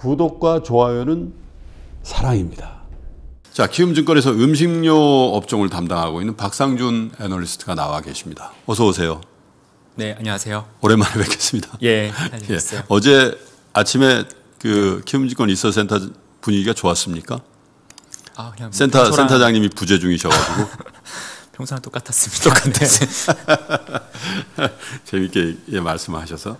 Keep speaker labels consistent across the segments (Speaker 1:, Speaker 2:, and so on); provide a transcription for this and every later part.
Speaker 1: 구독과 좋아요는 사랑입니다.
Speaker 2: 자, 키움증권에서 음식료 업종을 담당하고 있는 박상준 애널리스트가 나와 계십니다. 어서 오세요.
Speaker 3: 네, 안녕하세요.
Speaker 2: 오랜만에 뵙겠습니다.
Speaker 3: 예,
Speaker 2: 예.
Speaker 3: 안녕하세요.
Speaker 2: 어제 아침에 그 키움증권 이서 센터 분위기가 좋았습니까?
Speaker 3: 아, 그냥 뭐
Speaker 2: 센터
Speaker 3: 평소랑-
Speaker 2: 센터장님이 부재 중이셔가지고
Speaker 3: 평소랑 똑같았습니다. 똑같았어요.
Speaker 2: 재밌게 예, 말씀하셔서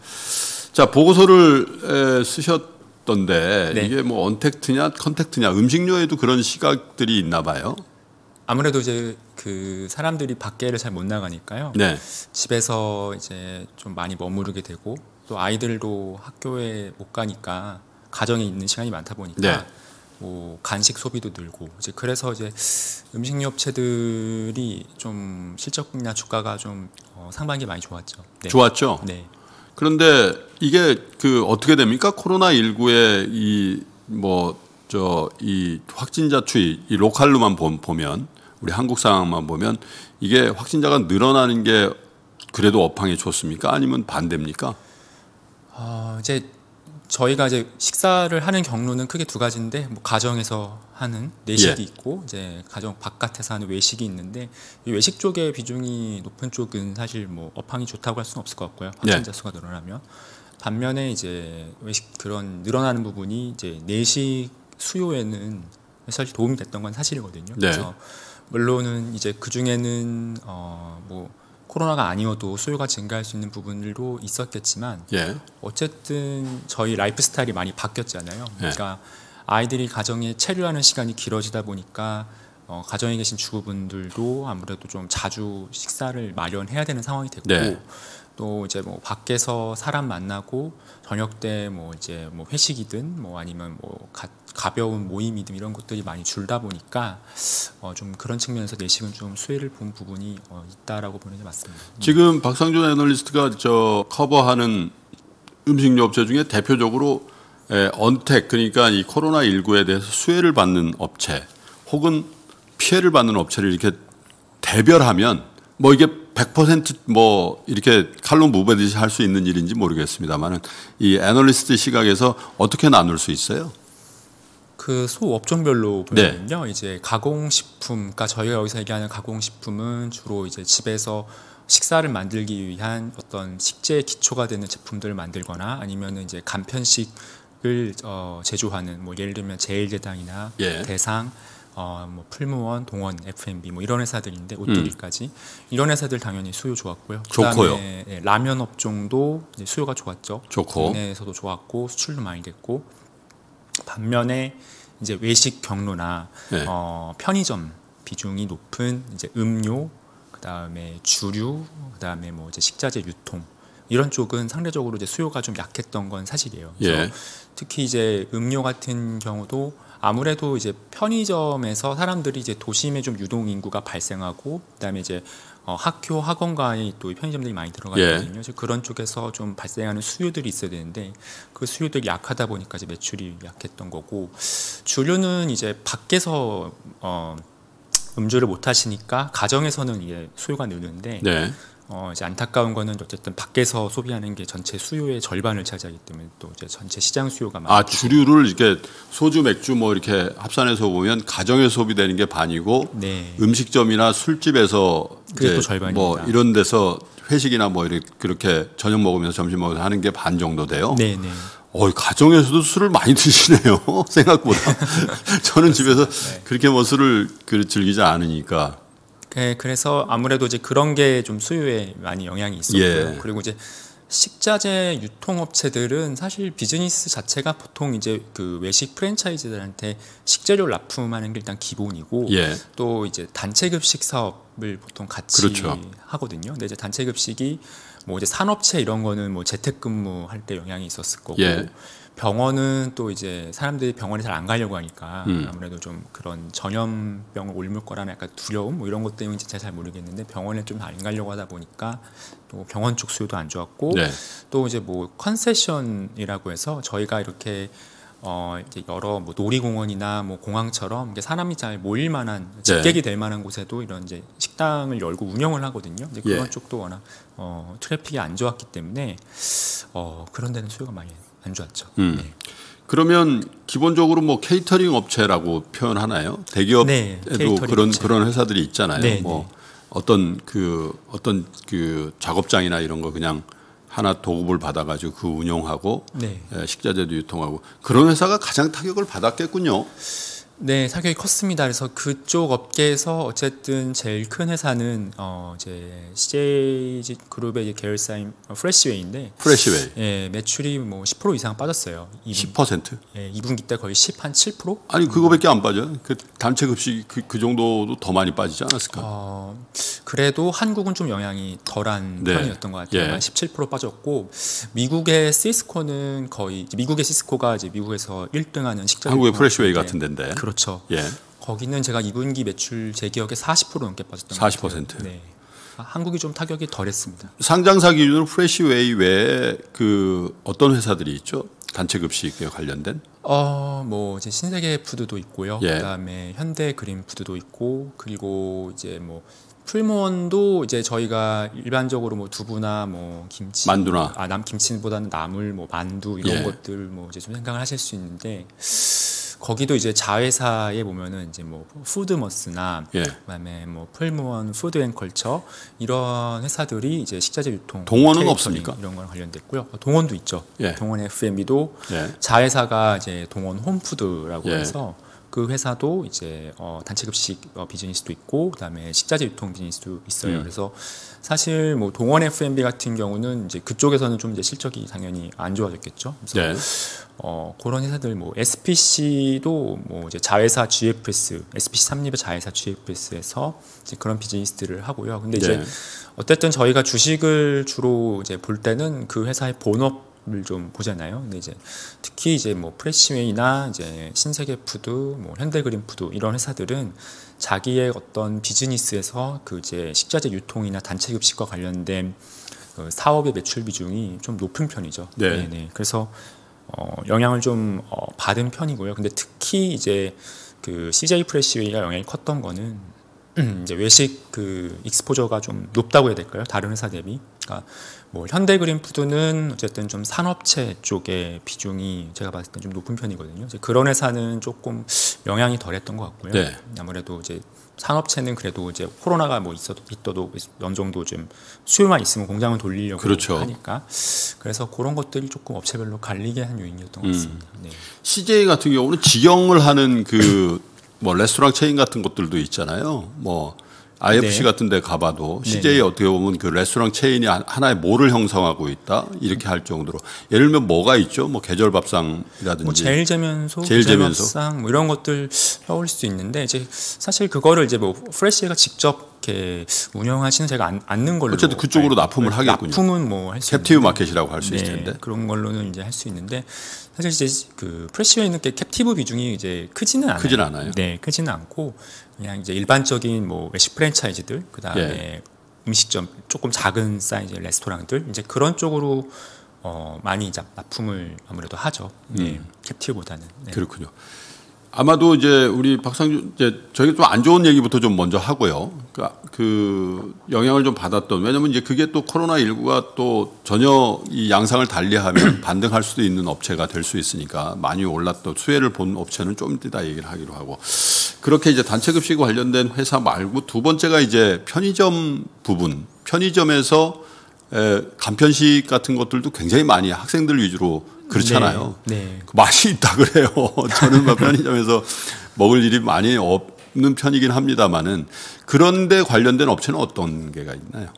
Speaker 2: 자 보고서를 에, 쓰셨 던데
Speaker 3: 네.
Speaker 2: 이게 뭐 언택트냐 컨택트냐 음식료에도 그런 시각들이 있나 봐요.
Speaker 3: 아무래도 이제 그 사람들이 밖에를 잘 못 나가니까요.
Speaker 2: 네,
Speaker 3: 집에서 이제 좀 많이 머무르게 되고 또 아이들도 학교에 못 가니까 가정에 있는 시간이 많다 보니까
Speaker 2: 네.
Speaker 3: 뭐 간식 소비도 늘고 이제 그래서 이제 음식료 업체들이 좀 실적이나 주가가 좀 어, 상반기 많이 좋았죠. 네.
Speaker 2: 좋았죠.
Speaker 3: 네.
Speaker 2: 그런데 이게 그 어떻게 됩니까? 코로나 19의 이 뭐 저 이 확진자 추이 이 로컬로만 보- 보면 우리 한국 상황만 보면 이게 확진자가 늘어나는 게 그래도 업황에 좋습니까? 아니면 반대입니까?
Speaker 3: 어, 이제 저희가 이제 식사를 하는 경로는 크게 두 가지인데 뭐 가정에서 하는 내식이
Speaker 2: 예.
Speaker 3: 있고 이제 가정 바깥에서 하는 외식이 있는데 이 외식 쪽의 비중이 높은 쪽은 사실 뭐 업황이 좋다고 할 수는 없을 것 같고요.
Speaker 2: 예.
Speaker 3: 확진자 수가 늘어나면 반면에 이제 외식 그런 늘어나는 부분이 이제 내식 수요에는 사실 도움이 됐던 건 사실이거든요.
Speaker 2: 네.
Speaker 3: 그래서 물론은 이제 그 중에는 어뭐 코로나가 아니어도 수요가 증가할 수 있는 부분들도 있었겠지만
Speaker 2: 예.
Speaker 3: 어쨌든 저희 라이프 스타일이 많이 바뀌었잖아요.
Speaker 2: 네.
Speaker 3: 그러니까 아이들이 가정에 체류하는 시간이 길어지다 보니까 어, 가정에 계신 주부분들도 아무래도 좀 자주 식사를 마련해야 되는 상황이 됐고
Speaker 2: 네.
Speaker 3: 또 이제 뭐 밖에서 사람 만나고 저녁 때 뭐 이제 뭐 회식이든 뭐 아니면 뭐 가, 가벼운 모임이든 이런 것들이 많이 줄다 보니까 어, 좀 그런 측면에서 내식은 좀 수혜를 본 부분이 어, 있다라고 보는 게 맞습니다.
Speaker 2: 지금 박상준 애널리스트가 저 커버하는 음식료 업체 중에 대표적으로 에, 언택 그러니까 이 코로나 19에 대해서 수혜를 받는 업체 혹은 피해를 받는 업체를 이렇게 대별하면 뭐 이게 100%뭐 이렇게 칼로 무배듯이 할 수 있는 일인지 모르겠습니다만은 이 애널리스트 시각에서 어떻게 나눌 수 있어요?
Speaker 3: 그 소 업종별로
Speaker 2: 네.
Speaker 3: 보면요, 이제 가공식품, 그러니까 저희가 여기서 얘기하는 가공식품은 주로 이제 집에서 식사를 만들기 위한 어떤 식재의 기초가 되는 제품들을 만들거나 아니면은 이제 간편식을 어, 제조하는 뭐 예를 들면 제일제당이나
Speaker 2: 예.
Speaker 3: 대상, 어, 뭐 풀무원, 동원, F&B 뭐 이런 회사들인데 옷들이까지 이런 회사들 당연히 수요 좋았고요. 그다음에
Speaker 2: 좋고요.
Speaker 3: 예, 라면 업종도 이제 수요가 좋았죠.
Speaker 2: 좋고.
Speaker 3: 국내에서도 좋았고 수출도 많이 됐고 반면에 이제 외식 경로나
Speaker 2: 네.
Speaker 3: 어, 편의점 비중이 높은 이제 음료 그다음에 주류 그다음에 뭐 이제 식자재 유통 이런 쪽은 상대적으로 이제 수요가 좀 약했던 건 사실이에요.
Speaker 2: 예.
Speaker 3: 특히 이제 음료 같은 경우도 아무래도 이제 편의점에서 사람들이 이제 도심에 좀 유동 인구가 발생하고 그다음에 이제 어, 학교 학원가에 또 편의점들이 많이 들어가
Speaker 2: 예.
Speaker 3: 있거든요. 그래서 그런 쪽에서 좀 발생하는 수요들이 있어야 되는데 그 수요들이 약하다 보니까 이제 매출이 약했던 거고 주류는 이제 밖에서 어, 음주를 못 하시니까 가정에서는 이제 수요가 느는데
Speaker 2: 네.
Speaker 3: 어, 이제 안타까운 거는 어쨌든 밖에서 소비하는 게 전체 수요의 절반을 차지하기 때문에 또 이제 전체 시장 수요가 많이
Speaker 2: 아 주류를 이렇게 소주 맥주 뭐 이렇게 합산해서 보면 가정에 소비되는 게 반이고
Speaker 3: 네.
Speaker 2: 음식점이나 술집에서
Speaker 3: 그게 또 절반입니다.
Speaker 2: 뭐 이런 데서 회식이나 뭐 이렇게 그렇게 저녁 먹으면서 점심 먹으면서 하는 게 반 정도 돼요.
Speaker 3: 네, 네.
Speaker 2: 어, 가정에서도 술을 많이 드시네요. 생각보다. 저는 집에서
Speaker 3: 네.
Speaker 2: 그렇게 뭐 술을 그 즐기지 않으니까.
Speaker 3: 네, 그래서 아무래도 이제 그런 게 좀 수요에 많이 영향이 있었고요.
Speaker 2: 예.
Speaker 3: 그리고 이제 식자재 유통업체들은 사실 비즈니스 자체가 보통 이제 그 외식 프랜차이즈들한테 식재료 납품하는 게 일단 기본이고
Speaker 2: 예.
Speaker 3: 또 이제 단체 급식 사업을 보통 같이
Speaker 2: 그렇죠.
Speaker 3: 하거든요. 근데 이제 단체 급식이 뭐 이제 산업체 이런 거는 뭐 재택근무 할 때 영향이 있었을 거고
Speaker 2: 예.
Speaker 3: 병원은 또 이제 사람들이 병원에 잘 안 가려고 하니까
Speaker 2: 음.
Speaker 3: 아무래도 좀 그런 전염병을 옮을 거라는 약간 두려움 뭐 이런 것 때문인지 진짜 잘 모르겠는데 병원에 좀 안 가려고 하다 보니까 또 병원 쪽 수요도 안 좋았고
Speaker 2: 네.
Speaker 3: 또 이제 뭐 concession이라고 해서 저희가 이렇게 어 이제 여러 뭐 놀이공원이나 뭐 공항처럼 이렇게 사람이 잘 모일 만한
Speaker 2: 네.
Speaker 3: 집객이 될 만한 곳에도 이런 이제 식당을 열고 운영을 하거든요. 이제 그런
Speaker 2: 예.
Speaker 3: 쪽도 워낙 어 traffic이 안 좋았기 때문에 어 그런 데는 수요가 많이 안 좋았죠.
Speaker 2: 음.
Speaker 3: 네.
Speaker 2: 그러면 기본적으로 뭐 케이터링 업체라고 표현하나요? 대기업에도
Speaker 3: 네,
Speaker 2: 그런
Speaker 3: 업체.
Speaker 2: 그런 회사들이 있잖아요.
Speaker 3: 네,
Speaker 2: 뭐
Speaker 3: 네.
Speaker 2: 어떤 그 어떤 그 작업장이나 이런 거 그냥 하나 도급을 받아가지고 그 운영하고
Speaker 3: 네.
Speaker 2: 예, 식자재도 유통하고 그런 회사가 가장 타격을 받았겠군요.
Speaker 3: 네, 타격이 컸습니다. 그래서 그쪽 업계에서 어쨌든 제일 큰 회사는 어 이제 CJ 그룹의 이제 계열사인 어, 프레시웨이인데
Speaker 2: 프레시웨이
Speaker 3: 예, 매출이 뭐 10% 이상 빠졌어요. 2분,
Speaker 2: 10%.
Speaker 3: 예, 2분기 때 거의 10, 한 7%?
Speaker 2: 아니 그거밖에 안 빠져. 그 단체 급식 그, 그 정도도 더 많이 빠지지 않았을까?
Speaker 3: 어, 그래도 한국은 좀 영향이 덜한
Speaker 2: 네.
Speaker 3: 편이었던 것 같아요.
Speaker 2: 예.
Speaker 3: 한17% 빠졌고 미국의 시스코는 거의 미국의 시스코가 이제 미국에서 1등하는 식자
Speaker 2: 한국의 프레시웨이 같은 데인데.
Speaker 3: 그렇죠.
Speaker 2: 예.
Speaker 3: 거기는 제가 2분기 매출 제 기억에 40% 넘게 빠졌던 것
Speaker 2: 40%.
Speaker 3: 같아요. 네. 아, 한국이 좀 타격이 덜했습니다.
Speaker 2: 상장사 기준으로 프레시웨이 외에 그 어떤 회사들이 있죠? 단체 급식에 관련된?
Speaker 3: 어, 뭐 이제 신세계 푸드도 있고요.
Speaker 2: 예.
Speaker 3: 그다음에 현대 그린 푸드도 있고 그리고 이제 뭐 풀무원도 이제 저희가 일반적으로 뭐 두부나 뭐 김치
Speaker 2: 만두나.
Speaker 3: 아, 남 김치보다는 나물 뭐 만두 이런
Speaker 2: 예.
Speaker 3: 것들 뭐 이제 좀 생각을 하실 수 있는데 거기도 이제 자회사에 보면은 이제 뭐 푸드머스나
Speaker 2: 예.
Speaker 3: 그다음에 뭐 풀무원 푸드앤컬처 이런 회사들이 이제 식자재 유통
Speaker 2: 동원은 없습니까?
Speaker 3: 이런 거랑 관련됐고요. 어, 동원도 있죠.
Speaker 2: 예.
Speaker 3: 동원 F&B도
Speaker 2: 예.
Speaker 3: 자회사가 이제 동원 홈푸드라고
Speaker 2: 예.
Speaker 3: 해서 그 회사도 이제 어, 단체 급식 어, 비즈니스도 있고 그다음에 식자재 유통 비즈니스도 있어요.
Speaker 2: 음.
Speaker 3: 그래서 사실 뭐 동원 F&B 같은 경우는 이제 그쪽에서는 좀 이제 실적이 당연히 안 좋아졌겠죠. 그래서
Speaker 2: 네.
Speaker 3: 어, 그런 회사들 뭐 SPC도 뭐 이제 자회사 GFS, SPC 삼립의 자회사 GFS에서 이제 그런 비즈니스들을 하고요. 근데 이제
Speaker 2: 네.
Speaker 3: 어쨌든 저희가 주식을 주로 이제 볼 때는 그 회사의 본업을 좀 보잖아요. 근데 이제 특히 이제 뭐 프레시웨이나 이제 신세계 푸드, 뭐 현대그린 푸드 이런 회사들은 자기의 어떤 비즈니스에서 그 이제 식자재 유통이나 단체 급식과 관련된 그 사업의 매출 비중이 좀 높은 편이죠.
Speaker 2: 네.
Speaker 3: 네. 그래서 어, 영향을 좀 어, 받은 편이고요. 근데 특히 이제 그 CJ 프레시웨이가 영향이 컸던 거는 이제 외식 그 exposure가 좀 높다고 해야 될까요? 다른 회사 대비. 그러니까 뭐 현대그린푸드는 어쨌든 좀 산업체 쪽의 비중이 제가 봤을 때 좀 높은 편이거든요. 이제 그런 회사는 조금 영향이 덜했던 것 같고요.
Speaker 2: 네.
Speaker 3: 아무래도 이제 산업체는 그래도 이제 코로나가 뭐 있어도 있어도 어느 정도 좀 수요만 있으면 공장을 돌리려고
Speaker 2: 그렇죠.
Speaker 3: 하니까 그래서 그런 것들이 조금 업체별로 갈리게 한 요인이었던 것
Speaker 2: 음.
Speaker 3: 같습니다. 네.
Speaker 2: CJ 같은 경우는 직영을 하는 그 뭐 레스토랑 체인 같은 것들도 있잖아요. 뭐 IFC
Speaker 3: 네.
Speaker 2: 같은 데 가봐도 CJ
Speaker 3: 네네.
Speaker 2: 어떻게 보면 그 레스토랑 체인이 한- 하나의 mall을 형성하고 있다. 이렇게 할 정도로. 예를 들면 뭐가 있죠? 뭐 계절 밥상이라든지.
Speaker 3: 뭐 제일 제면소,
Speaker 2: 제일 제면소.
Speaker 3: 뭐 이런 것들 떠올 수 있는데 이제 사실 그거를 이제 뭐 프레시가 직접 이렇게 운영하시는 제가 안, 않는 걸로
Speaker 2: 어쨌든 그쪽으로 납품을
Speaker 3: 있고요.
Speaker 2: 하겠군요.
Speaker 3: 납품은 뭐 할 수
Speaker 2: captive market이라고 할수
Speaker 3: 네,
Speaker 2: 있을 텐데.
Speaker 3: 그런 걸로는 이제 할 수 있는데 사실 이제 그 프레시웨이는 게 captive 비중이 이제 크지는 않아요.
Speaker 2: 크진 않아요.
Speaker 3: 네, 크지는 않고 그냥 이제 일반적인 뭐 외식 프랜차이즈들 그다음에
Speaker 2: 예.
Speaker 3: 음식점 조금 작은 사이즈 레스토랑들 이제 그런 쪽으로 어, 많이 이제 납품을 아무래도 하죠. 네, 캡티브보다는. 네.
Speaker 2: 음. 그렇군요. 아마도 이제 우리 박상준 이제 저희가 좀 안 좋은 얘기부터 좀 먼저 하고요. 그러니까 그 영향을 좀 받았던 왜냐면 이제 그게 또 코로나 19가 또 전혀 이 양상을 달리하면 반등할 수도 있는 업체가 될 수 있으니까 많이 올랐던 수혜를 본 업체는 좀 이따 얘기를 하기로 하고 그렇게 이제 단체 급식 관련된 회사 말고 두 번째가 이제 편의점 부분 편의점에서 에, 간편식 같은 것들도 굉장히 많이 학생들 위주로 그렇잖아요.
Speaker 3: 네. 네.
Speaker 2: 그 맛이 있다 그래요. 저는 뭐 편의점에서 먹을 일이 많이 없는 편이긴 합니다만은 그런데 관련된 업체는 어떤 게가 있나요?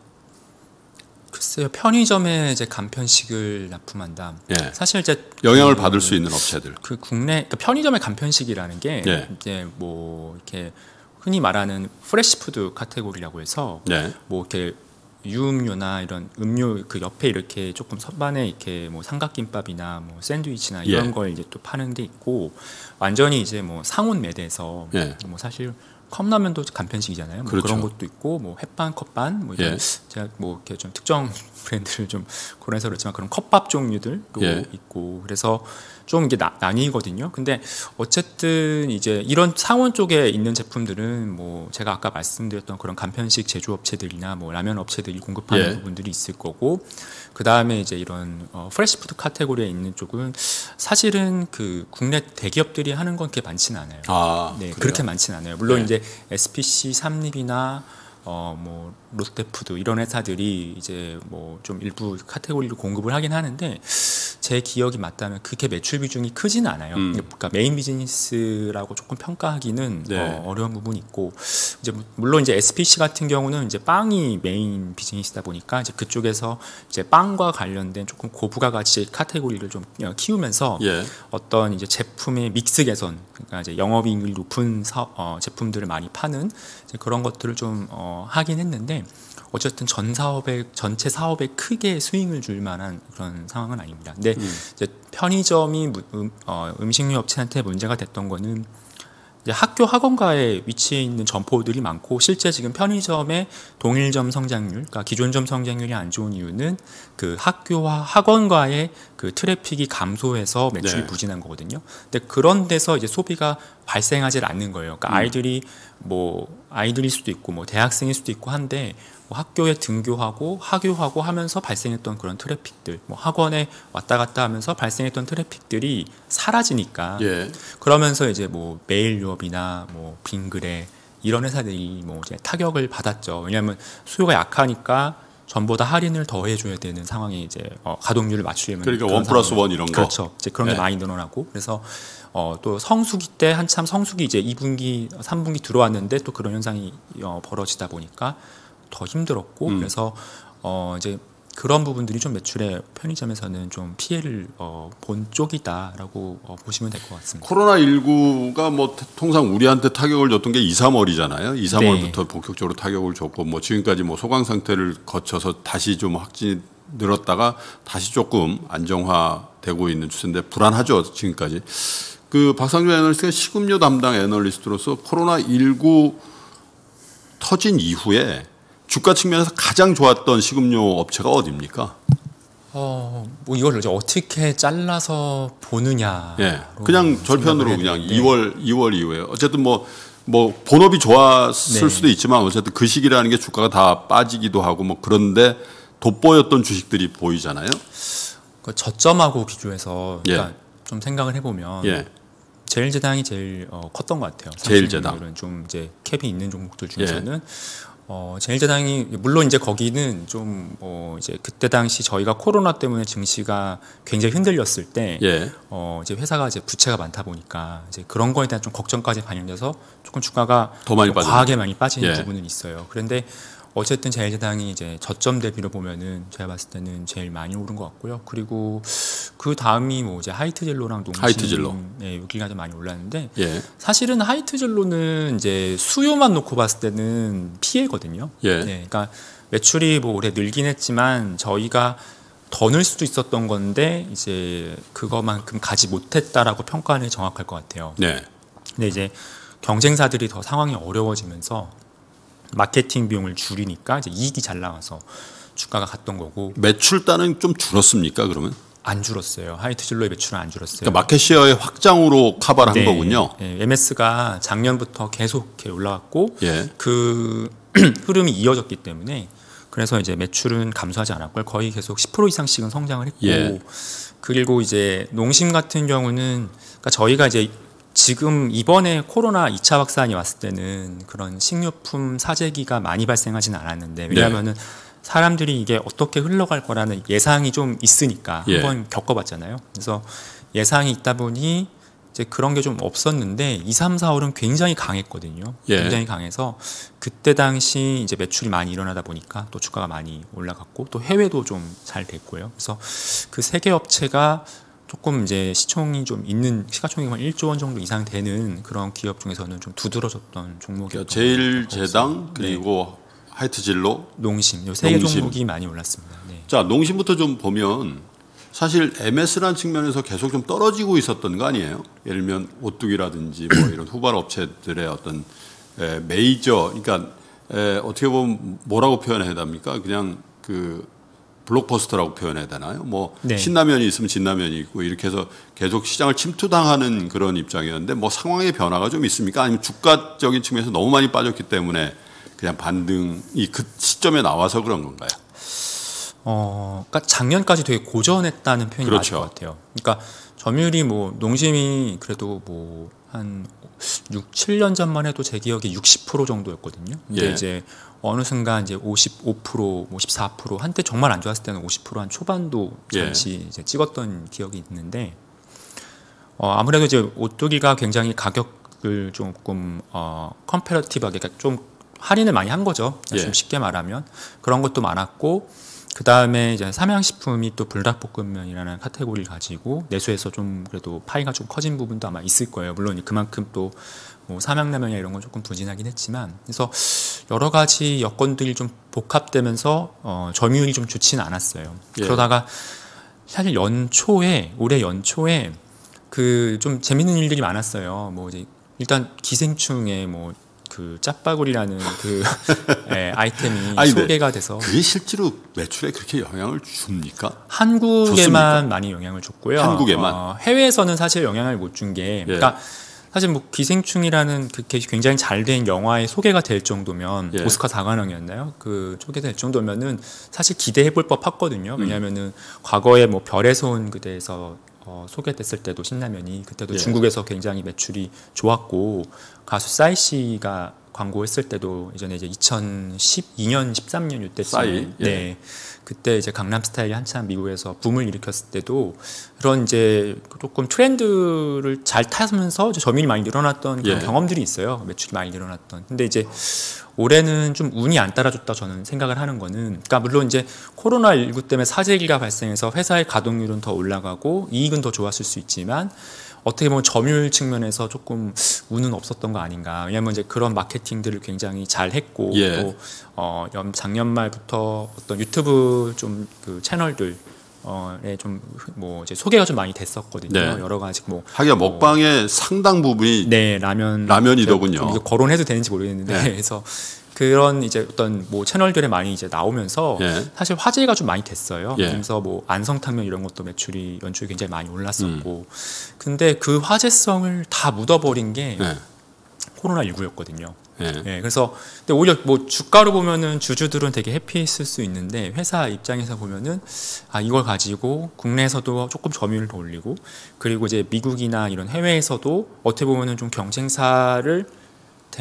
Speaker 3: 글쎄요 편의점에 이제 간편식을 납품한다.
Speaker 2: 예.
Speaker 3: 사실 이제
Speaker 2: 영향을
Speaker 3: 그-
Speaker 2: 받을 수 있는 업체들.
Speaker 3: 그 국내 그러니까 편의점의 간편식이라는 게
Speaker 2: 예.
Speaker 3: 이제 뭐 이렇게 흔히 말하는 fresh food 카테고리라고 해서
Speaker 2: 네.
Speaker 3: 뭐 이렇게 유음료나 이런 음료 그 옆에 이렇게 조금 선반에 이렇게 뭐 삼각김밥이나 뭐 샌드위치나 이런
Speaker 2: 예.
Speaker 3: 걸 이제 또 파는 데 있고 완전히 이제 뭐 상온 매대에서
Speaker 2: 예.
Speaker 3: 뭐 사실 컵라면도 간편식이잖아요. 뭐
Speaker 2: 그렇죠.
Speaker 3: 그런 것도 있고 뭐 햇반, 컵반 뭐
Speaker 2: 예.
Speaker 3: 제가 뭐 이렇게 좀 특정 브랜드를 좀 고려해서 그렇지만 그런 컵밥 종류들도
Speaker 2: 예.
Speaker 3: 있고 그래서 좀 이게 나, 나뉘거든요. 근데 어쨌든 이제 이런 상온 쪽에 있는 제품들은 뭐 제가 아까 말씀드렸던 그런 간편식 제조업체들이나 뭐 라면 업체들이 공급하는
Speaker 2: 예.
Speaker 3: 부분들이 있을 거고 그 다음에 이제 이런 어, fresh food 카테고리에 있는 쪽은 사실은 그 국내 대기업들이 하는 건 그렇게 많지는 않아요.
Speaker 2: 아,
Speaker 3: 네,
Speaker 2: 그래요?
Speaker 3: 그렇게 많지는 않아요. 물론
Speaker 2: 네.
Speaker 3: 이제 SPC, 삼립이나 어 뭐 롯데푸드 이런 회사들이 이제 뭐 좀 일부 카테고리를 공급을 하긴 하는데 제 기억이 맞다면 그렇게 매출 비중이 크지는 않아요.
Speaker 2: 음.
Speaker 3: 그러니까 메인 비즈니스라고 조금 평가하기는
Speaker 2: 네.
Speaker 3: 어, 어려운 부분이 있고 이제 무- 물론 이제 SPC 같은 경우는 이제 빵이 메인 비즈니스다 보니까 이제 그쪽에서 이제 빵과 관련된 조금 고부가 가치 카테고리를 좀 어, 키우면서
Speaker 2: 예.
Speaker 3: 어떤 이제 제품의 mix 개선, 그러니까 이제 영업이익률이 높은 사, 어, 제품들을 많이 파는 이제 그런 것들을 좀 어, 하긴 했는데 어쨌든 전 사업의 전체 사업에 크게 스윙을 줄 만한 그런 상황은 아닙니다. 근데 이제 편의점이 무- 음, 어, 음식료 업체한테 문제가 됐던 거는 이제 학교 학원가에 위치해 있는 점포들이 많고 실제 지금 편의점의 동일점 성장률, 그러니까 기존점 성장률이 안 좋은 이유는 그 학교와 학원가의 그 트래픽이 감소해서 매출이
Speaker 2: 네.
Speaker 3: 부진한 거거든요. 근데 그런 데서 이제 소비가 발생하지 않는 거예요. 그러니까 아이들이 뭐 아이들일 수도 있고 뭐 대학생일 수도 있고 한데 뭐 학교에 등교하고 하교하고 하면서 발생했던 그런 traffic들, 뭐 학원에 왔다 갔다 하면서 발생했던 traffic들이 사라지니까
Speaker 2: 예.
Speaker 3: 그러면서 이제 뭐 매일 유업이나 뭐 빙그레 이런 회사들이 뭐 이제 타격을 받았죠. 왜냐하면 수요가 약하니까 전보다 할인을 더 해줘야 되는 상황이 이제 어, 가동률을 맞추려면
Speaker 2: 그러니까 one
Speaker 3: plus one
Speaker 2: 이런 거.
Speaker 3: 그렇죠. 이제 그런 게
Speaker 2: 네.
Speaker 3: 많이 늘어나고 그래서 어, 또 성수기 때 한참 성수기 이제 2분기, 3분기 들어왔는데 또 그런 현상이 어, 벌어지다 보니까 더 힘들었고
Speaker 2: 음.
Speaker 3: 그래서 어, 이제 그런 부분들이 좀 매출에 편의점에서는 좀 피해를 어, 본 쪽이다라고 어, 보시면 될 것 같습니다.
Speaker 2: 코로나 19가 뭐 태- 통상 우리한테 타격을 줬던 게 2, 3월이잖아요. 2, 3월부터
Speaker 3: 네.
Speaker 2: 본격적으로 타격을 줬고 뭐 지금까지 뭐 소강 상태를 거쳐서 다시 좀 확진이 늘었다가 다시 조금 안정화되고 있는 추세인데 불안하죠 지금까지. 그 박상준 애널리스트가 식음료 담당 애널리스트로서 코로나 19 터진 이후에 주가 측면에서 가장 좋았던 식음료 업체가 어디입니까?
Speaker 3: 어, 뭐 이걸 이제 어떻게 잘라서 보느냐.
Speaker 2: 예. 그냥 절편으로 그냥
Speaker 3: 네.
Speaker 2: 2월 2월 이후에 어쨌든 뭐뭐 본업이 좋았을
Speaker 3: 네.
Speaker 2: 수도 있지만 어쨌든 그 시기라는 게 주가가 다 빠지기도 하고 뭐 그런데 돋보였던 주식들이 보이잖아요.
Speaker 3: 그 저점하고 비교해서
Speaker 2: 예.
Speaker 3: 그러니까 좀 생각을 해보면
Speaker 2: 예.
Speaker 3: 제일제당이 제일 어, 컸던 것 같아요.
Speaker 2: 제일제당.
Speaker 3: 좀 이제 캡이 있는 종목들 중에서는 어, 제일제당이 물론 이제 거기는 좀 뭐 이제 그때 당시 저희가 코로나 때문에 증시가 굉장히 흔들렸을 때
Speaker 2: 예.
Speaker 3: 어, 이제 회사가 이제 부채가 많다 보니까 이제 그런 거에 대한 좀 걱정까지 반영돼서 조금 주가가
Speaker 2: 더 많이.
Speaker 3: 과하게 많이 빠지는
Speaker 2: 예.
Speaker 3: 부분은 있어요. 그런데 어쨌든 제일제당이 이제 저점 대비로 보면은 제가 봤을 때는 제일 많이 오른 것 같고요. 그리고 그 다음이 뭐 이제 하이트젤로랑 농심,
Speaker 2: 하이트젤로.
Speaker 3: 네, 여기가 좀 많이 올랐는데
Speaker 2: 예.
Speaker 3: 사실은 하이트젤로는 이제 수요만 놓고 봤을 때는 피해거든요.
Speaker 2: 예.
Speaker 3: 네, 그러니까 매출이 뭐 올해 늘긴 했지만 저희가 더 늘 수도 있었던 건데 이제 그거만큼 가지 못했다라고 평가하는 게 정확할 것 같아요.
Speaker 2: 네.
Speaker 3: 근데 이제 경쟁사들이 더 상황이 어려워지면서 마케팅 비용을 줄이니까 이제 이익이 잘 나와서 주가가 갔던 거고
Speaker 2: 매출단은 좀 줄었습니까 그러면?
Speaker 3: 안 줄었어요. 하이트질로의 매출은 안 줄었어요.
Speaker 2: 그러니까 마켓 시어의 확장으로 커버를 한 거군요.
Speaker 3: 네, MS가 작년부터 계속 이렇게 올라왔고
Speaker 2: 예.
Speaker 3: 그 흐름이 이어졌기 때문에 그래서 이제 매출은 감소하지 않았고 거의 계속 10% 이상씩은 성장을 했고
Speaker 2: 예.
Speaker 3: 그리고 이제 농심 같은 경우는 그러니까 저희가 이제 지금 이번에 코로나 2차 확산이 왔을 때는 그런 식료품 사재기가 많이 발생하지는 않았는데 왜냐하면은 사람들이 이게 어떻게 흘러갈 거라는 예상이 좀 있으니까
Speaker 2: 예.
Speaker 3: 한번 겪어봤잖아요. 그래서 예상이 있다 보니 이제 그런 게 좀 없었는데 2, 3, 4월은 굉장히 강했거든요.
Speaker 2: 예.
Speaker 3: 굉장히 강해서 그때 당시 이제 매출이 많이 일어나다 보니까 또 주가가 많이 올라갔고 또 해외도 좀 잘 됐고요. 그래서 그 세 개 업체가 조금 이제 시총이 좀 있는 시가총액만 1조 원 정도 이상 되는 그런 기업 중에서는 좀 두드러졌던 종목이었던
Speaker 2: 그러니까 제일. 제당 그리고 하이트질로
Speaker 3: 농심 요 세개
Speaker 2: 농심.
Speaker 3: 종목이 많이 올랐습니다. 네.
Speaker 2: 자, 농심부터 좀 보면 사실 MS라는 측면에서 계속 좀 떨어지고 있었던 거 아니에요? 예를 들면 오뚜기라든지 뭐 이런 후발 업체들의 어떤 에, 메이저 그러니까 에, 어떻게 보면 뭐라고 표현해야 됩니까? 그냥 그 블록버스터라고 표현해야 되나요? 뭐
Speaker 3: 네.
Speaker 2: 신라면이 있으면 진라면이 있고 이렇게 해서 계속 시장을 침투당하는 그런 입장이었는데 뭐 상황의 변화가 좀 있습니까? 아니면 주가적인 측면에서 너무 많이 빠졌기 때문에 그냥 반등이 그 시점에 나와서 그런 건가요?
Speaker 3: 어, 그러니까 작년까지 되게 고전했다는 표현이
Speaker 2: 그렇죠.
Speaker 3: 맞을 것 같아요. 그러니까 점유율이 뭐 농심이 그래도 뭐 한 6, 7년 전만 해도 제 기억에 60% 정도였거든요. 근데
Speaker 2: 예.
Speaker 3: 이제 어느 순간 이제 55%, 54% 한때 정말 안 좋았을 때는 50%한 초반도
Speaker 2: 예.
Speaker 3: 잠시 이제 찍었던 기억이 있는데 어, 아무래도 이제 오뚜기가 굉장히 가격을 조금 어, 컴페러티브하게 그러니까 좀 할인을 많이 한 거죠.
Speaker 2: 예.
Speaker 3: 좀 쉽게 말하면 그런 것도 많았고 그 다음에 이제 삼양식품이 또 불닭볶음면이라는 카테고리를 가지고 내수에서 좀 그래도 파이가 좀 커진 부분도 아마 있을 거예요. 물론 그만큼 또 뭐 삼양라면이나 이런 건 조금 부진하긴 했지만 그래서 여러 가지 여건들이 좀 복합되면서 어, 점유율이 좀 좋지는 않았어요.
Speaker 2: 예.
Speaker 3: 그러다가 사실 연초에 올해 연초에 그 좀 재밌는 일들이 많았어요. 뭐 이제 일단 기생충에 뭐그 짭바구리라는 그 예, 아이템이
Speaker 2: 아니, 네.
Speaker 3: 소개가 돼서
Speaker 2: 그게 실제로 매출에 그렇게 영향을 줍니까?
Speaker 3: 한국에만
Speaker 2: 좋습니까?
Speaker 3: 많이 영향을 줬고요.
Speaker 2: 한국에만?
Speaker 3: 어, 해외에서는 사실 영향을 못 준 게,
Speaker 2: 예.
Speaker 3: 그러니까 사실 뭐 기생충이라는 그 굉장히 잘 된 영화에 소개가 될 정도면
Speaker 2: 예.
Speaker 3: 오스카 다관왕이었나요? 그 소개될 정도면은 사실 기대해볼 법했거든요.
Speaker 2: 음.
Speaker 3: 왜냐하면은 과거에 뭐 별에서 온 그대에서 어, 소개됐을 때도 신라면이 그때도
Speaker 2: 예.
Speaker 3: 중국에서 굉장히 매출이 좋았고 가수 싸이 씨가 광고했을 때도 예전에 이제 2012년 13년 이때쯤
Speaker 2: 싸이? 예.
Speaker 3: 네 그때 이제 강남 스타일이 한참 미국에서 붐을 일으켰을 때도 그런 이제 조금 트렌드를 잘 타면서 점유율이 많이 늘어났던 그런
Speaker 2: 예.
Speaker 3: 경험들이 있어요 매출이 많이 늘어났던 근데 이제 올해는 좀 운이 안 따라줬다 저는 생각을 하는 거는 그러니까 물론 이제 코로나 19 때문에 사재기가 발생해서 회사의 가동률은 더 올라가고 이익은 더 좋았을 수 있지만 어떻게 보면 점유율 측면에서 조금 운은 없었던 거 아닌가. 왜냐하면 이제 그런 마케팅들을 굉장히 잘 했고
Speaker 2: 예.
Speaker 3: 또 어, 연- 작년 말부터 어떤 유튜브 좀 그 채널들 어에 좀뭐 이제 소개가 좀 많이 됐었거든요.
Speaker 2: 네.
Speaker 3: 여러 가지 뭐
Speaker 2: 하기야 먹방의 상당 부분이
Speaker 3: 네, 라면
Speaker 2: 라면이더군요.
Speaker 3: 거론해도 되는지 모르겠는데
Speaker 2: 네.
Speaker 3: 그래서 그런 이제 어떤 뭐 채널들에 많이 이제 나오면서
Speaker 2: 예.
Speaker 3: 사실 화제가 좀 많이 됐어요.
Speaker 2: 예.
Speaker 3: 그래서 뭐 안성탕면 이런 것도 매출이 연초에 굉장히 많이 올랐었고.
Speaker 2: 음.
Speaker 3: 근데 그 화제성을 다 묻어버린 게
Speaker 2: 네.
Speaker 3: 코로나 19였거든요.
Speaker 2: 네.
Speaker 3: 예, 그래서 근데 오히려 뭐 주가로 보면은 주주들은 되게 해피했을 수 있는데 회사 입장에서 보면은 아 이걸 가지고 국내에서도 조금 점유율을 더 올리고 그리고 이제 미국이나 이런 해외에서도 어떻게 보면은 좀 경쟁사를 대-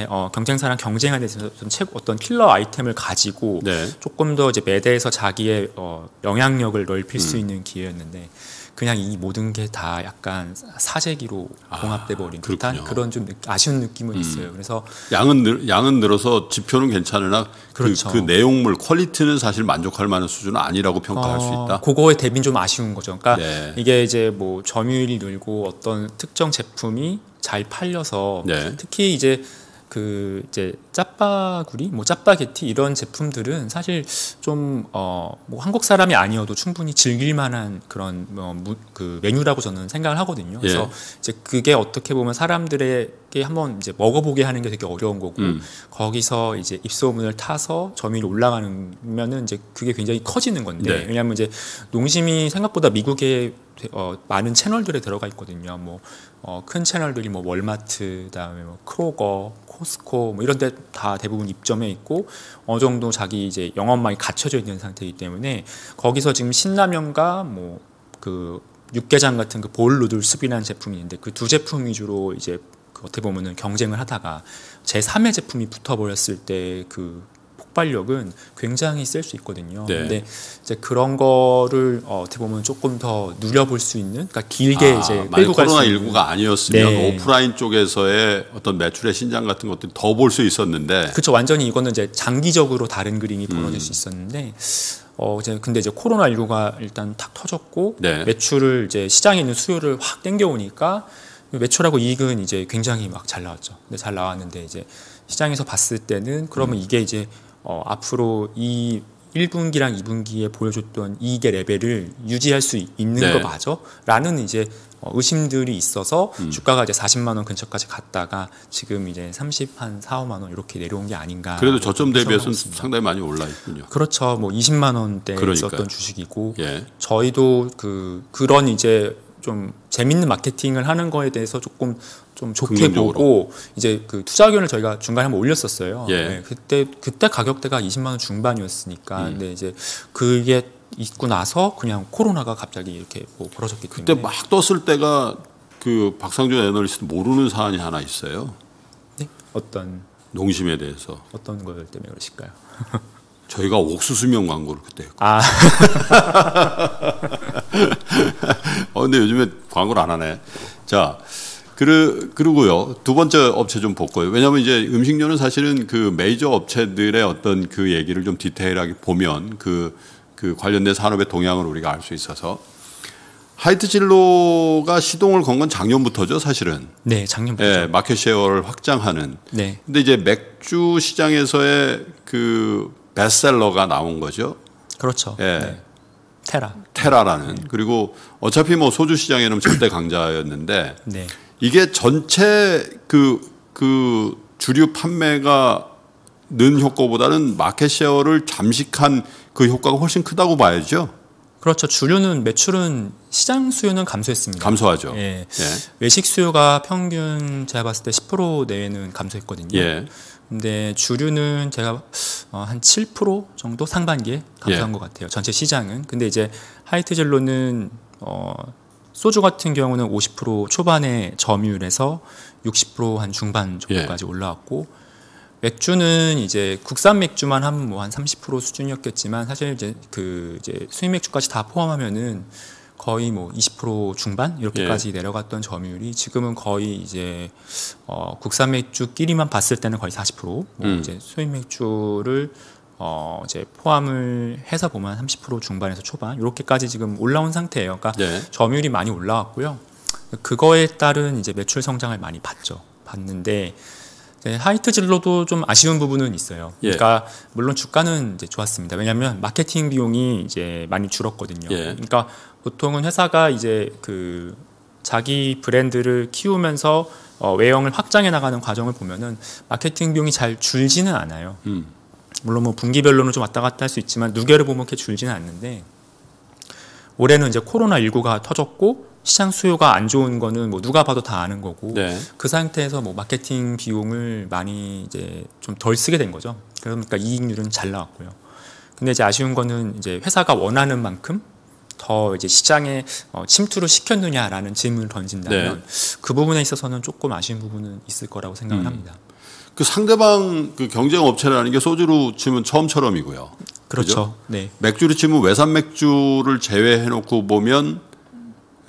Speaker 3: 어, 경쟁사랑 경쟁하는 데서 좀 최고 어떤 킬러 아이템을 가지고
Speaker 2: 네.
Speaker 3: 조금 더 이제 매대에서 자기의 어, 영향력을 넓힐
Speaker 2: 음.
Speaker 3: 수 있는 기회였는데 그냥 이 모든 게 다 약간 사재기로
Speaker 2: 아,
Speaker 3: 봉합돼 버린 듯한.
Speaker 2: 음.
Speaker 3: 그런 좀 느- 아쉬운 느낌은 있어요. 그래서
Speaker 2: 양은 늘, 양은 늘어서 지표는 괜찮으나
Speaker 3: 그렇죠.
Speaker 2: 그, 그 내용물 퀄리티는 사실 만족할 만한 수준은 아니라고 평가할 수
Speaker 3: 어,
Speaker 2: 있다.
Speaker 3: 그거에 대비는 좀 아쉬운 거죠. 그러니까
Speaker 2: 네.
Speaker 3: 이게 이제 뭐 점유율이 늘고 어떤 특정 제품이 잘 팔려서
Speaker 2: 네.
Speaker 3: 특히 이제 그 이제 짜파구리, 뭐 짜파게티 이런 제품들은 사실 좀 어 뭐 한국 사람이 아니어도 충분히 즐길 만한 그런 뭐 그 메뉴라고 저는 생각을 하거든요. 그래서
Speaker 2: 예.
Speaker 3: 이제 그게 어떻게 보면 사람들 에게 한번 이제 먹어보게 하는 게 되게 어려운 거고
Speaker 2: 음.
Speaker 3: 거기서 이제 입소문을 타서 점유율이 올라가면은 이제 그게 굉장히 커지는 건데
Speaker 2: 네.
Speaker 3: 왜냐하면 이제 농심이 생각보다 미국에 어, 많은 채널들에 들어가 있거든요. 뭐 어, 큰 채널들이 뭐 월마트, 그다음에 뭐 크로거, 코스코 뭐 이런 데 다 대부분 입점해 있고 어느 정도 자기 이제 영업망이 갖춰져 있는 상태이기 때문에 거기서 지금 신라면과 뭐그 육개장 같은 그볼 누들 숲이라는 제품이 있는데 그 두 제품 위주로 이제 그 어떻게 보면은 경쟁을 하다가 제 3의 제품이 붙어버렸을 때 그 폭발력은 굉장히 셀 수 있거든요.
Speaker 2: 네.
Speaker 3: 근데 이제 그런 거를 어, 어떻게 보면 조금 더 누려볼 수 있는, 그러니까 길게
Speaker 2: 아,
Speaker 3: 이제
Speaker 2: 만약 코로나
Speaker 3: 있는.
Speaker 2: 19가 아니었으면
Speaker 3: 네.
Speaker 2: 오프라인 쪽에서의 어떤 매출의 신장 같은 것들이 더 볼 수 있었는데
Speaker 3: 그렇죠. 완전히 이거는 이제 장기적으로 다른 그림이 벌어질
Speaker 2: 음.
Speaker 3: 수 있었는데, 어 이제 근데 이제 코로나 19가 일단 탁 터졌고
Speaker 2: 네.
Speaker 3: 매출을 이제 시장에 있는 수요를 확 땡겨오니까 매출하고 이익은 이제 굉장히 막 잘 나왔죠. 근데 잘 나왔는데 이제 시장에서 봤을 때는 그러면
Speaker 2: 음.
Speaker 3: 이게 이제 어 앞으로 이 1분기랑 2분기에 보여줬던 이익의 레벨을 유지할 수 있는
Speaker 2: 네.
Speaker 3: 거 맞아? 라는 이제 어, 의심들이 있어서
Speaker 2: 음.
Speaker 3: 주가가 이제 40만 원 근처까지 갔다가 지금 이제 30한 4, 5만 원 이렇게 내려온 게 아닌가.
Speaker 2: 그래도 저점 대비해서는. 상당히 많이 올라 있군요.
Speaker 3: 그렇죠. 뭐 20만 원대. 있었던 주식이고
Speaker 2: 예.
Speaker 3: 저희도 그 그런 이제 좀 재밌는 마케팅을 하는 거에 대해서 조금 좀 좋게
Speaker 2: 긍정적으로.
Speaker 3: 보고 이제 그 투자 의견을 저희가 중간에 한번 올렸었어요.
Speaker 2: 예.
Speaker 3: 네, 그때 그때 가격대가 20만 원 중반이었으니까
Speaker 2: 음.
Speaker 3: 근데 이제 그게 있고 나서 그냥 코로나가 갑자기 이렇게 뭐 벌어졌기 때문에
Speaker 2: 그때 막 떴을 때가 그 박상준 애널리스트 모르는 사안이 하나 있어요.
Speaker 3: 네? 어떤
Speaker 2: 농심에 대해서
Speaker 3: 어떤 것 때문에 그러실까요?
Speaker 2: 저희가 옥수수명 광고를 그때 했고.
Speaker 3: 아
Speaker 2: 어 근데 요즘에 광고를 안 하네. 자. 그르, 그러고요. 두 번째 업체 좀 볼거예요. 왜냐하면 이제 음식료는 사실은 그 메이저 업체들의 어떤 그 얘기를 좀 디테일하게 보면 그, 그 관련된 산업의 동향을 우리가 알 수 있어서 하이트 진로가 시동을 건 건 작년부터죠, 사실은.
Speaker 3: 네, 작년부터.
Speaker 2: 예, 마켓 셰어를 확장하는.
Speaker 3: 네.
Speaker 2: 근데 이제 맥주 시장에서의 그 베스트셀러가 나온 거죠.
Speaker 3: 그렇죠.
Speaker 2: 예.
Speaker 3: 네. 테라.
Speaker 2: 테라라는. 그리고 어차피 뭐 소주 시장에는 절대 강자였는데
Speaker 3: 네.
Speaker 2: 이게 전체 그, 그 주류 판매가 는 효과보다는 마켓 셰어를 잠식한 그 효과가 훨씬 크다고 봐야죠.
Speaker 3: 그렇죠. 주류는 매출은 시장 수요는 감소했습니다.
Speaker 2: 감소하죠.
Speaker 3: 예.
Speaker 2: 예.
Speaker 3: 외식 수요가 평균 제가 봤을 때 10% 내외는 감소했거든요.
Speaker 2: 예.
Speaker 3: 근데 주류는 제가 어, 한 7% 정도 상반기에 감소한
Speaker 2: 예.
Speaker 3: 것 같아요. 전체 시장은. 근데 이제 하이트 젤로는 어, 소주 같은 경우는 50% 초반에 점유율에서 60%한 중반 정도까지 올라왔고 맥주는 이제 국산 맥주만 하면 뭐 한 30% 수준이었겠지만 사실 이제 그 이제 수입 맥주까지 다 포함하면은 거의 뭐 20% 중반 이렇게까지 내려갔던 점유율이 지금은 거의 이제 어 국산 맥주끼리만 봤을 때는 거의 40%, 뭐
Speaker 2: 음.
Speaker 3: 이제 수입 맥주를 어 이제 포함을 해서 보면 30% 중반에서 초반 이렇게까지 지금 올라온 상태예요. 그러니까
Speaker 2: 네.
Speaker 3: 점유율이 많이 올라왔고요. 그거에 따른 이제 매출 성장을 많이 봤죠. 봤는데 이제 하이트 진로도 좀 아쉬운 부분은 있어요.
Speaker 2: 예.
Speaker 3: 그러니까 물론 주가는 이제 좋았습니다. 왜냐하면 마케팅 비용이 이제 많이 줄었거든요.
Speaker 2: 예.
Speaker 3: 그러니까 보통은 회사가 이제 그 자기 브랜드를 키우면서 어, 외형을 확장해 나가는 과정을 보면은 마케팅 비용이 잘 줄지는 않아요.
Speaker 2: 음.
Speaker 3: 물론 뭐 분기별로는 좀 왔다 갔다 할 수 있지만 누계를 보면 그렇게 줄지는 않는데 올해는 이제 코로나 19가 터졌고 시장 수요가 안 좋은 거는 뭐 누가 봐도 다 아는 거고
Speaker 2: 네.
Speaker 3: 그 상태에서 뭐 마케팅 비용을 많이 이제 좀 덜 쓰게 된 거죠. 그러니까 이익률은 잘 나왔고요. 근데 이제 아쉬운 거는 이제 회사가 원하는 만큼 더 이제 시장에 어, 침투를 시켰느냐라는 질문을 던진다면 그 부분에 있어서는 조금 아쉬운 부분은 있을 거라고 생각을
Speaker 2: 음.
Speaker 3: 합니다.
Speaker 2: 그 상대방 그 경쟁 업체라는 게 소주로 치면 처음처럼이고요.
Speaker 3: 그렇죠. 네.
Speaker 2: 맥주로 치면 외산 맥주를 제외해 놓고 보면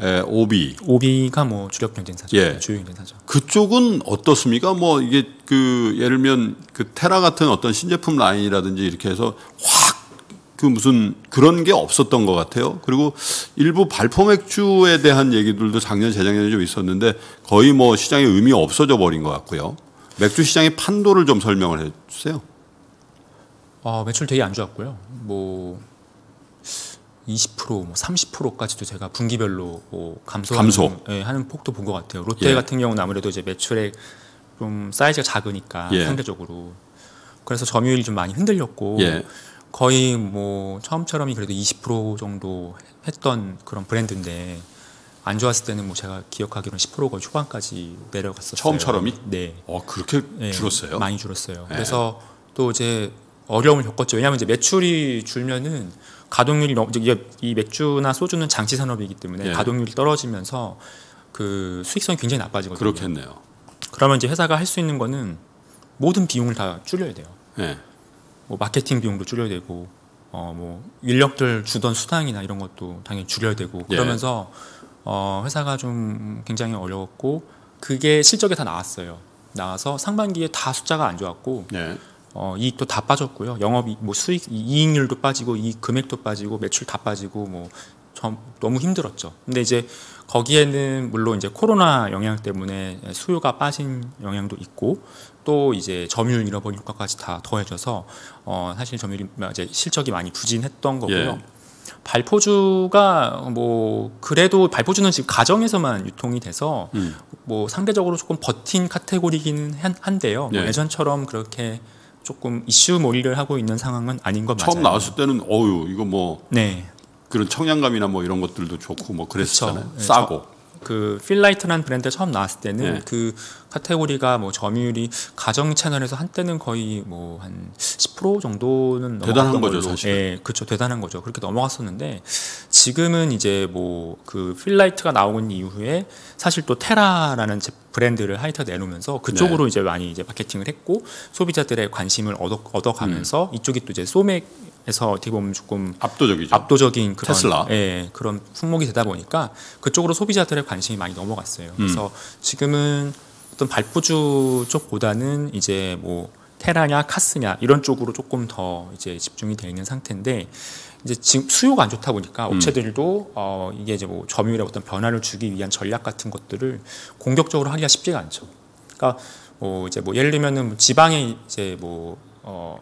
Speaker 2: 에, 오비
Speaker 3: 오비가 뭐 주력 경쟁사죠.
Speaker 2: 예.
Speaker 3: 주요 경쟁사죠.
Speaker 2: 그쪽은 어떻습니까? 뭐 이게 그 예를 들면 그 테라 같은 어떤 신제품 라인이라든지 이렇게 해서 확 그 무슨 그런 게 없었던 것 같아요. 그리고 일부 발포 맥주에 대한 얘기들도 작년 재작년에 좀 있었는데 거의 뭐 시장에 의미 없어져 버린 것 같고요. 맥주 시장의 판도를 좀 설명을 해주세요.
Speaker 3: 어, 매출 되게 안 좋았고요. 뭐 20%, 뭐 30%까지도 제가 분기별로 뭐 감소하는,
Speaker 2: 감소.
Speaker 3: 예, 하는 폭도 본 것 같아요. 롯데
Speaker 2: 예.
Speaker 3: 같은 경우는 아무래도 이제 매출액 좀 사이즈가 작으니까
Speaker 2: 예.
Speaker 3: 상대적으로 그래서 점유율이 좀 많이 흔들렸고
Speaker 2: 예.
Speaker 3: 거의 뭐 처음처럼이 그래도 20% 정도 했던 그런 브랜드인데 안 좋았을 때는 뭐 제가 기억하기로는 10% 거의 초반까지 내려갔었어요.
Speaker 2: 처음처럼이?
Speaker 3: 네.
Speaker 2: 어 그렇게
Speaker 3: 예,
Speaker 2: 줄었어요?
Speaker 3: 많이 줄었어요.
Speaker 2: 네.
Speaker 3: 그래서 또 이제 어려움을 겪었죠. 왜냐하면 이제 매출이 줄면은 가동률이 너무 이게 이 맥주나 소주는 장치 산업이기 때문에
Speaker 2: 예.
Speaker 3: 가동률이 떨어지면서 그 수익성이 굉장히 나빠지거든요.
Speaker 2: 그렇겠네요.
Speaker 3: 그러면 이제 회사가 할 수 있는 거는 모든 비용을 다 줄여야 돼요.
Speaker 2: 예.
Speaker 3: 뭐 마케팅 비용도 줄여야 되고 어 뭐 인력들 주던 수당이나 이런 것도 당연히 줄여야 되고
Speaker 2: 예.
Speaker 3: 그러면서 어 회사가 좀 굉장히 어려웠고 그게 실적에 다 나왔어요. 나와서 상반기에 다 숫자가 안 좋았고
Speaker 2: 예.
Speaker 3: 어, 이익도 다 빠졌고요. 영업 뭐 수익 이- 이익률도 빠지고 이 금액도 빠지고 매출 다 빠지고 뭐 점, 너무 힘들었죠. 근데 이제 거기에는 물론 이제 코로나 영향 때문에 수요가 빠진 영향도 있고 또 이제 점유율 잃어버린 효과까지 다 더해져서 어, 사실 점유율이 이제 실적이 많이 부진했던 거고요.
Speaker 2: 예.
Speaker 3: 발포주가 뭐 그래도 발포주는 지금 가정에서만 유통이 돼서
Speaker 2: 음.
Speaker 3: 뭐 상대적으로 조금 버틴 카테고리기는 한- 한데요. 뭐
Speaker 2: 네.
Speaker 3: 예전처럼 그렇게 조금 이슈 몰이를 하고 있는 상황은 아닌 것
Speaker 2: 처음
Speaker 3: 맞아요.
Speaker 2: 나왔을 때는 어유 이거 뭐
Speaker 3: 네.
Speaker 2: 그런 청량감이나 뭐 이런 것들도 좋고 뭐 그랬었잖아요.
Speaker 3: 그쵸. 네,
Speaker 2: 싸고.
Speaker 3: 그 필라이트라는 브랜드 처음 나왔을 때는
Speaker 2: 네.
Speaker 3: 그 카테고리가 뭐 점유율이 가정 채널에서 한때는 거의 뭐 한 10% 정도는
Speaker 2: 대단한 거죠. 사실은.
Speaker 3: 예, 그렇죠. 대단한 거죠. 그렇게 넘어갔었는데 지금은 이제 뭐 그 필라이트가 나온 이후에 사실 또 테라라는 제- 브랜드를 하이트가 내놓으면서
Speaker 2: 네.
Speaker 3: 그쪽으로 이제 많이 이제 마케팅을 했고 소비자들의 관심을 얻어 얻어가면서
Speaker 2: 음.
Speaker 3: 이쪽이 또 이제 소맥 에서 어떻게 보면 조금
Speaker 2: 압도적이죠.
Speaker 3: 압도적인 그런
Speaker 2: 테슬라.
Speaker 3: 예, 그런 품목이 되다 보니까 그쪽으로 소비자들의 관심이 많이 넘어갔어요.
Speaker 2: 음.
Speaker 3: 그래서 지금은 어떤 발포주 쪽보다는 이제 뭐 테라냐 카스냐 이런 쪽으로 조금 더 이제 집중이 되어 있는 상태인데 이제 지금 수요가 안 좋다 보니까
Speaker 2: 음.
Speaker 3: 업체들도 어 이게 이제 뭐 점유율에 어떤 변화를 주기 위한 전략 같은 것들을 공격적으로 하기가 쉽지가 않죠. 그러니까 뭐 이제 뭐 예를 들면은 뭐 지방에 이제 뭐어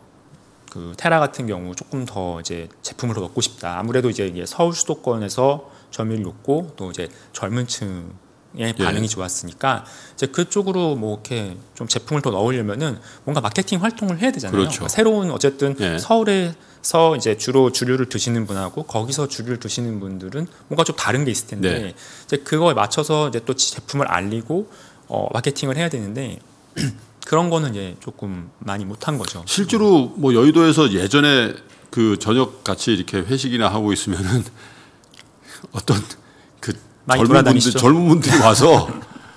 Speaker 3: 그 테라 같은 경우 조금 더 이제 제품을 더 넣고 싶다. 아무래도 이제 이게 서울 수도권에서 점유율이 높고 또 이제 젊은 층의 반응이 좋았으니까 이제 그쪽으로 뭐 이렇게 좀 제품을 더 넣으려면은 뭔가 마케팅 활동을 해야 되잖아요.
Speaker 2: 그렇죠.
Speaker 3: 그러니까 새로운 어쨌든
Speaker 2: 예.
Speaker 3: 서울에서 이제 주로 주류를 드시는 분하고 거기서 주류를 드시는 분들은 뭔가 좀 다른 게 있을 텐데
Speaker 2: 네.
Speaker 3: 이제 그거에 맞춰서 이제 또 제품을 알리고 어, 마케팅을 해야 되는데 그런 거는 이제 조금 많이 못한 거죠.
Speaker 2: 실제로 뭐 여의도에서 예전에 그 저녁 같이 이렇게 회식이나 하고 있으면은 어떤 그 젊은 분들? 젊은 분들이 와서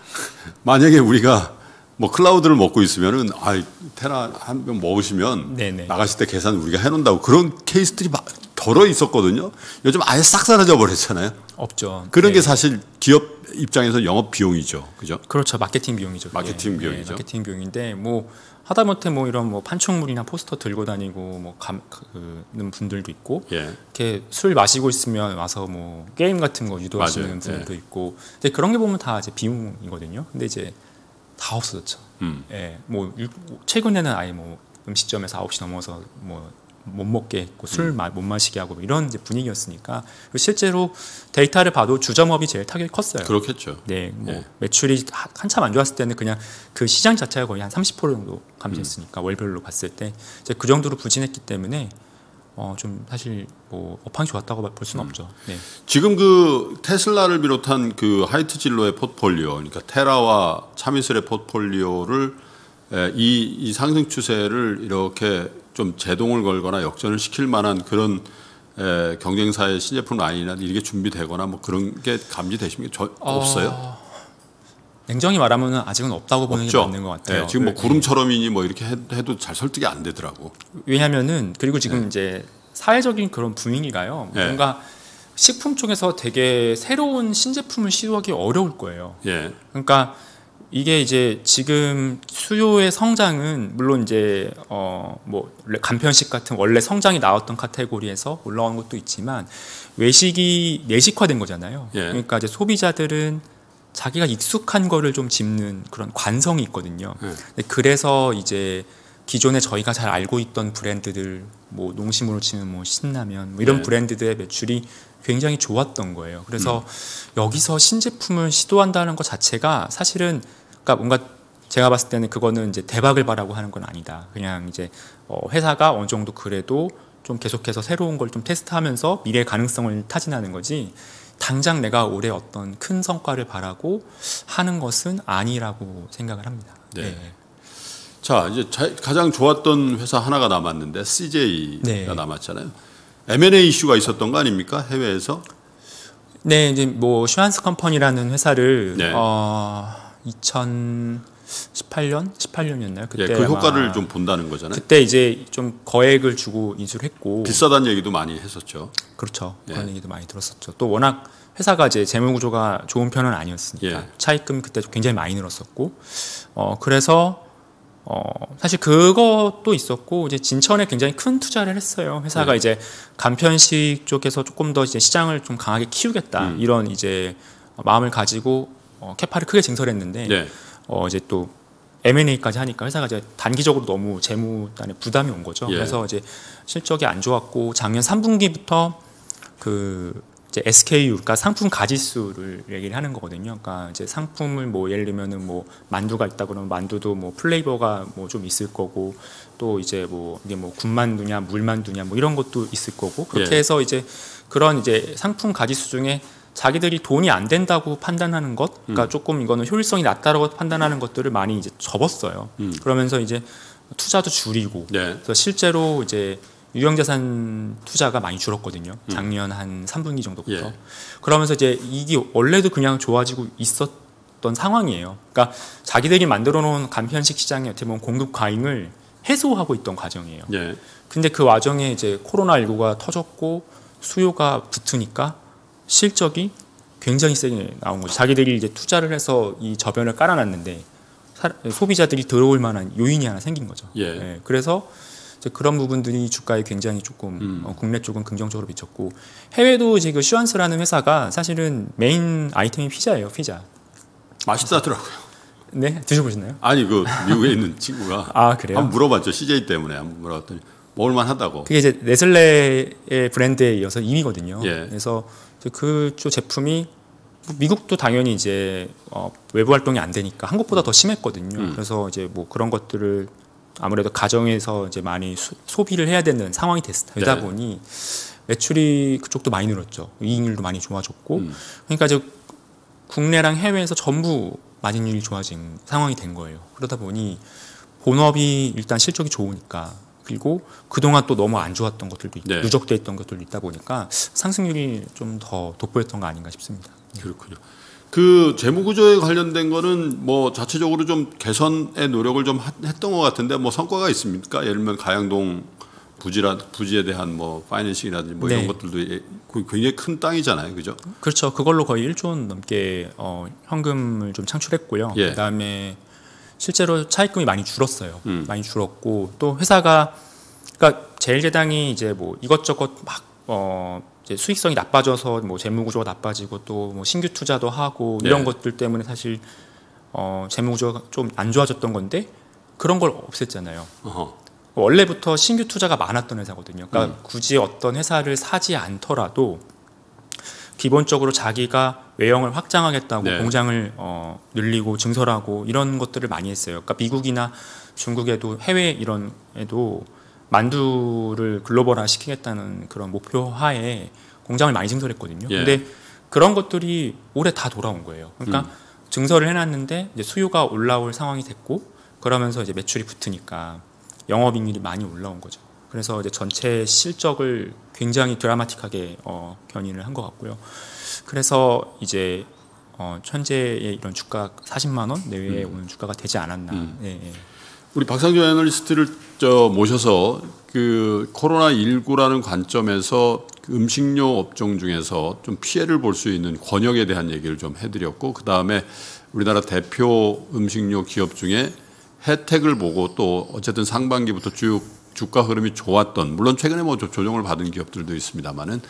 Speaker 2: 만약에 우리가 뭐 클라우드를 먹고 있으면은 아 테라 한 병 먹으시면
Speaker 3: 네네.
Speaker 2: 나가실 때 계산 우리가 해놓는다고 그런 케이스들이 막 덜어 있었거든요. 요즘 아예 싹 사라져 버렸잖아요.
Speaker 3: 없죠.
Speaker 2: 그런
Speaker 3: 네.
Speaker 2: 게 사실 기업 입장에서 영업 비용이죠, 그죠?
Speaker 3: 그렇죠. 마케팅 비용이죠. 그게.
Speaker 2: 마케팅 비용이죠.
Speaker 3: 마케팅 비용인데 뭐 하다못해 뭐 이런 뭐 판촉물이나 포스터 들고 다니고 뭐 감, 그는 분들도 있고
Speaker 2: 예.
Speaker 3: 이렇게 술 마시고 있으면 와서 뭐 게임 같은 거 유도하시는
Speaker 2: 맞아요.
Speaker 3: 분들도
Speaker 2: 예.
Speaker 3: 있고 근데 그런 게 보면 다 이제 비용이거든요. 근데 이제 다 없어졌죠.
Speaker 2: 음.
Speaker 3: 예. 뭐 일- 최근에는 아예 뭐 음식점에서 9시 넘어서 뭐 못 먹게 했고 술 못 마시게 하고 뭐 이런 분위기였으니까 실제로 데이터를 봐도 주점업이 제일 타격이 컸어요.
Speaker 2: 그렇겠죠.
Speaker 3: 네, 뭐
Speaker 2: 예.
Speaker 3: 매출이 하- 한참 안 좋았을 때는 그냥 그 시장 자체가 거의 한 30% 정도 감소했으니까
Speaker 2: 음.
Speaker 3: 월별로 봤을 때 이제 그 정도로 부진했기 때문에 어 좀 사실 뭐 업황이 좋았다고 볼
Speaker 2: 음.
Speaker 3: 수는 없죠. 네.
Speaker 2: 지금 그 테슬라를 비롯한 그 하이트 진로의 포트폴리오, 그러니까 테라와 참이슬의 포트폴리오를 에, 이, 이 상승 추세를 이렇게 좀 제동을 걸거나 역전을 시킬 만한 그런 에, 경쟁사의 신제품 라인이나 이게 준비되거나 뭐 그런 게 감지되십니까? 저, 없어요?
Speaker 3: 냉정히 말하면 아직은 없다고 보는 게
Speaker 2: 없죠.
Speaker 3: 맞는 것 같아요.
Speaker 2: 예, 지금 뭐
Speaker 3: 그-
Speaker 2: 구름처럼이니 뭐 이렇게 해- 해도 잘 설득이 안 되더라고.
Speaker 3: 왜냐하면은 그리고 지금 이제 사회적인 그런 분위기가요.
Speaker 2: 네.
Speaker 3: 뭔가 식품 쪽에서 되게 새로운 신제품을 시도하기 어려울 거예요.
Speaker 2: 예,
Speaker 3: 그러니까 이게 이제 지금 수요의 성장은 물론 이제 어 뭐 간편식 같은 원래 성장이 나왔던 카테고리에서 올라오는 것도 있지만 외식이 내식화된 거잖아요.
Speaker 2: 예.
Speaker 3: 그러니까 이제 소비자들은 자기가 익숙한 거를 좀 집는 그런 관성이 있거든요.
Speaker 2: 예.
Speaker 3: 그래서 이제 기존에 저희가 잘 알고 있던 브랜드들 뭐 농심으로 치면 뭐 신라면 뭐 이런
Speaker 2: 네.
Speaker 3: 브랜드들의 매출이 굉장히 좋았던 거예요. 그래서
Speaker 2: 음.
Speaker 3: 여기서 신제품을 시도한다는 것 자체가 사실은 그러니까 뭔가 제가 봤을 때는 그거는 이제 대박을 바라고 하는 건 아니다. 그냥 이제 어 회사가 어느 정도 그래도 좀 계속해서 새로운 걸 좀 테스트하면서 미래 가능성을 타진하는 거지. 당장 내가 올해 어떤 큰 성과를 바라고 하는 것은 아니라고 생각을 합니다.
Speaker 2: 네. 자 이제 자- 가장 좋았던 회사 하나가 남았는데 CJ가
Speaker 3: 네.
Speaker 2: 남았잖아요. M&A 이슈가 있었던 거 아닙니까 해외에서?
Speaker 3: 네, 이제 뭐 슈안스 컴퍼니라는 회사를
Speaker 2: 네.
Speaker 3: 어 2018년, 18년이었나요?
Speaker 2: 예,
Speaker 3: 그때
Speaker 2: 그
Speaker 3: 아마
Speaker 2: 효과를 좀 본다는 거잖아요.
Speaker 3: 그때 이제 좀 거액을 주고 인수를 했고
Speaker 2: 비싸다는 얘기도 많이 했었죠.
Speaker 3: 그렇죠.
Speaker 2: 예.
Speaker 3: 그런 얘기도 많이 들었었죠. 또 워낙 회사가 이제 재무 구조가 좋은 편은 아니었으니까
Speaker 2: 예.
Speaker 3: 차입금 그때 굉장히 많이 늘었었고 어 그래서 어 사실 그것도 있었고 이제 진천에 굉장히 큰 투자를 했어요. 회사가
Speaker 2: 네.
Speaker 3: 이제 간편식 쪽에서 조금 더 이제 시장을 좀 강하게 키우겠다
Speaker 2: 음.
Speaker 3: 이런 이제 마음을 가지고 어, 캐파를 크게 증설했는데
Speaker 2: 네.
Speaker 3: 어 이제 또 M&A까지 하니까 회사가 이제 단기적으로 너무 재무단에 부담이 온 거죠.
Speaker 2: 예.
Speaker 3: 그래서 이제 실적이 안 좋았고 작년 3분기부터 그 이제 SKU, 그러니까 상품 가지수를 얘기를 하는 거거든요. 그러니까 이제 상품을 뭐 예를 들면은 뭐 만두가 있다 그러면 만두도 뭐 플레이버가 뭐 좀 있을 거고 또 이제 뭐 이게 뭐 군만두냐 물만두냐 뭐 이런 것도 있을 거고 그렇게
Speaker 2: 예.
Speaker 3: 해서 이제 그런 이제 상품 가지수 중에 자기들이 돈이 안 된다고 판단하는 것,
Speaker 2: 음.
Speaker 3: 그러니까 조금 이거는 효율성이 낮다라고 판단하는 것들을 많이 이제 접었어요. 그러면서 이제 투자도 줄이고
Speaker 2: 음. 네.
Speaker 3: 그래서 실제로 이제 유형자산 투자가 많이 줄었거든요. 작년 한 3분기 정도부터.
Speaker 2: 음. 예.
Speaker 3: 그러면서 이제 이게 원래도 그냥 좋아지고 있었던 상황이에요. 그러니까 자기들이 만들어 놓은 간편식 시장의 어떻게 보면 공급 과잉을 해소하고 있던 과정이에요.
Speaker 2: 예.
Speaker 3: 근데 그 와중에 이제 코로나19가 터졌고 수요가 붙으니까 실적이 굉장히 세게 나온 거죠. 자기들이 이제 투자를 해서 이 저변을 깔아놨는데 사- 소비자들이 들어올 만한 요인이 하나 생긴 거죠.
Speaker 2: 예.
Speaker 3: 그래서 이제 그런 부분들이 주가에 굉장히 조금
Speaker 2: 음.
Speaker 3: 어, 국내 쪽은 긍정적으로 미쳤고 해외도 이제 그 슈안스라는 회사가 사실은 메인 아이템이 피자예요. 피자.
Speaker 2: 맛있다더라고요.
Speaker 3: 네 드셔보셨나요?
Speaker 2: 아니 그 미국에 있는 친구가
Speaker 3: 아 그래요?
Speaker 2: 한번 물어봤죠. CJ 때문에 한번 물어봤더니 먹을만 하다고.
Speaker 3: 그게 이제 네슬레의 브랜드에 이어서 2위거든요.
Speaker 2: 예.
Speaker 3: 그래서 그쪽 제품이 뭐 미국도 당연히 이제 어, 외부 활동이 안 되니까 한국보다 더 심했거든요.
Speaker 2: 음.
Speaker 3: 그래서 이제 뭐 그런 것들을 아무래도 가정에서 이제 많이 수- 소비를 해야 되는 상황이 됐, 되다
Speaker 2: 네.
Speaker 3: 보니 매출이 그쪽도 많이 늘었죠. 이익률도 많이 좋아졌고,
Speaker 2: 음.
Speaker 3: 그러니까 이제 국내랑 해외에서 전부 마진율이 좋아진 상황이 된 거예요. 그러다 보니 본업이 일단 실적이 좋으니까 그리고 그동안 또 너무 안 좋았던 것들도 있,
Speaker 2: 네.
Speaker 3: 누적돼 있던 것들도 있다 보니까 상승률이 좀 더 돋보였던 거 아닌가 싶습니다.
Speaker 2: 그렇군요. 그 재무 구조에 관련된 거는 뭐 자체적으로 좀 개선의 노력을 좀 하- 했던 것 같은데 뭐 성과가 있습니까? 예를 들면 가양동 부지라 부지에 대한 뭐 파이낸싱이라든지 뭐 이런
Speaker 3: 네.
Speaker 2: 것들도 예- 그 굉장히 큰 땅이잖아요, 그죠?
Speaker 3: 그렇죠. 그걸로 거의 1조 원 넘게 어, 현금을 좀 창출했고요.
Speaker 2: 예.
Speaker 3: 그다음에 실제로 차입금이 많이 줄었어요.
Speaker 2: 음.
Speaker 3: 많이 줄었고 또 회사가 그러니까 제일제당이 이제 뭐 이것저것 막 어, 이제 수익성이 나빠져서 뭐 재무 구조가 나빠지고 또 뭐 신규 투자도 하고 이런
Speaker 2: 네.
Speaker 3: 것들 때문에 사실 어, 재무 구조가 좀 안 좋아졌던 건데 그런 걸 없앴잖아요.
Speaker 2: 어허.
Speaker 3: 원래부터 신규 투자가 많았던 회사거든요. 그러니까
Speaker 2: 음.
Speaker 3: 굳이 어떤 회사를 사지 않더라도 기본적으로 자기가 외형을 확장하겠다고
Speaker 2: 네.
Speaker 3: 공장을 어, 늘리고 증설하고 이런 것들을 많이 했어요. 그러니까 미국이나 중국에도 해외 이런 에도 만두를 글로벌화 시키겠다는 그런 목표 하에 공장을 많이 증설했거든요.
Speaker 2: 예.
Speaker 3: 근데 그런 것들이 올해 다 돌아온 거예요. 그러니까
Speaker 2: 음.
Speaker 3: 증설을 해놨는데 이제 수요가 올라올 상황이 됐고 그러면서 이제 매출이 붙으니까 영업이익률이 많이 올라온 거죠. 그래서 이제 전체 실적을 굉장히 드라마틱하게 어, 견인을 한 것 같고요. 그래서 이제 어, 현재의 이런 주가 40만 원 내외에 오는 주가가 되지 않았나.
Speaker 2: 음.
Speaker 3: 예, 예.
Speaker 2: 우리 박상조 애널리스트를 저 모셔서 그 코로나 19라는 관점에서 그 음식료 업종 중에서 좀 피해를 볼 수 있는 권역에 대한 얘기를 좀 해드렸고 그 다음에 우리나라 대표 음식료 기업 중에 혜택을 보고 또 어쨌든 상반기부터 쭉 주가 흐름이 좋았던 물론 최근에 뭐 조- 조정을 받은 기업들도 있습니다만은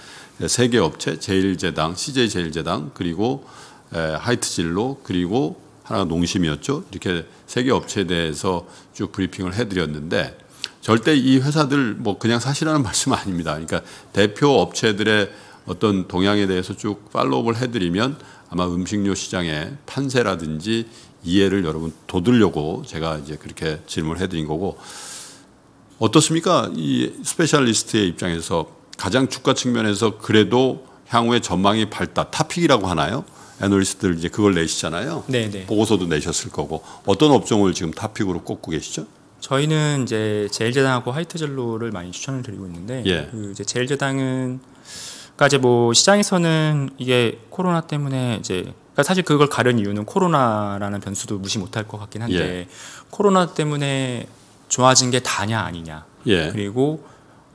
Speaker 2: 세계 업체 제일제당, CJ 제일제당 그리고 에, 하이트진로 그리고 하나가 농심이었죠. 이렇게 세계 업체에 대해서 쭉 브리핑을 해드렸는데 절대 이 회사들 뭐 그냥 사실하는 말씀은 아닙니다. 그러니까 대표 업체들의 어떤 동향에 대해서 쭉 follow를 해드리면 아마 음식료 시장의 판세라든지 이해를 여러분 도우려고 제가 이제 그렇게 질문을 해드린 거고 어떻습니까? 이 specialist의 입장에서 가장 주가 측면에서 그래도 향후에 전망이 밝다. top pick이라고 하나요? 애널리스트들 이제 그걸 내시잖아요.
Speaker 3: 네, 네.
Speaker 2: 보고서도 내셨을 거고 어떤 업종을 지금 top pick으로 꼽고 계시죠?
Speaker 3: 저희는 이제 제일제당하고 하이트진로를 많이 추천을 드리고 있는데
Speaker 2: 예.
Speaker 3: 그 이제 제일제당은 그러니까 이제 뭐 시장에서는 이게 코로나 때문에 이제 그러니까 사실 그걸 가른 이유는 코로나라는 변수도 무시 못할 것 같긴 한데
Speaker 2: 예.
Speaker 3: 코로나 때문에 좋아진 게 다냐 아니냐
Speaker 2: 예.
Speaker 3: 그리고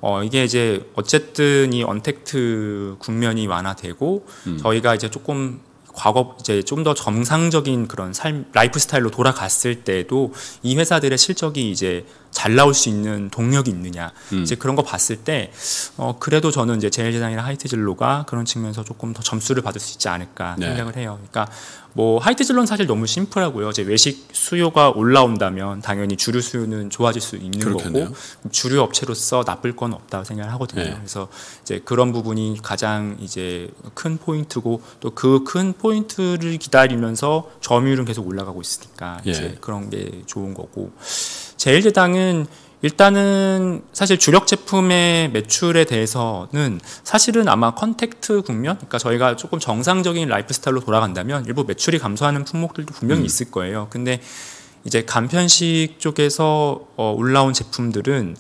Speaker 3: 어 이게 이제 어쨌든 이 언택트 국면이 완화되고
Speaker 2: 음.
Speaker 3: 저희가 이제 조금 과거 이제 좀 더 정상적인 그런 삶 라이프 스타일로 돌아갔을 때도 이 회사들의 실적이 이제 잘 나올 수 있는 동력이 있느냐
Speaker 2: 음.
Speaker 3: 이제 그런 거 봤을 때 어, 그래도 저는 이제 제일제당이나 하이트진로가 그런 측면에서 조금 더 점수를 받을 수 있지 않을까
Speaker 2: 네.
Speaker 3: 생각을 해요. 그러니까 뭐 하이트진로는 사실 너무 심플하고요. 이제 외식 수요가 올라온다면 당연히 주류 수요는 좋아질 수 있는
Speaker 2: 그렇겠네요.
Speaker 3: 거고 주류 업체로서 나쁠 건 없다고 생각을 하거든요.
Speaker 2: 네.
Speaker 3: 그래서 이제 그런 부분이 가장 이제 큰 포인트고 또 그 큰 포인트를 기다리면서 점유율은 계속 올라가고 있으니까
Speaker 2: 예.
Speaker 3: 이제 그런 게 좋은 거고 제일제당은 일단은 사실 주력 제품의 매출에 대해서는 사실은 아마 contact 국면, 그러니까 저희가 조금 정상적인 라이프 스타일로 돌아간다면 일부 매출이 감소하는 품목들도 분명히 있을 거예요. 근데 이제 간편식 쪽에서 어, 올라온 제품들은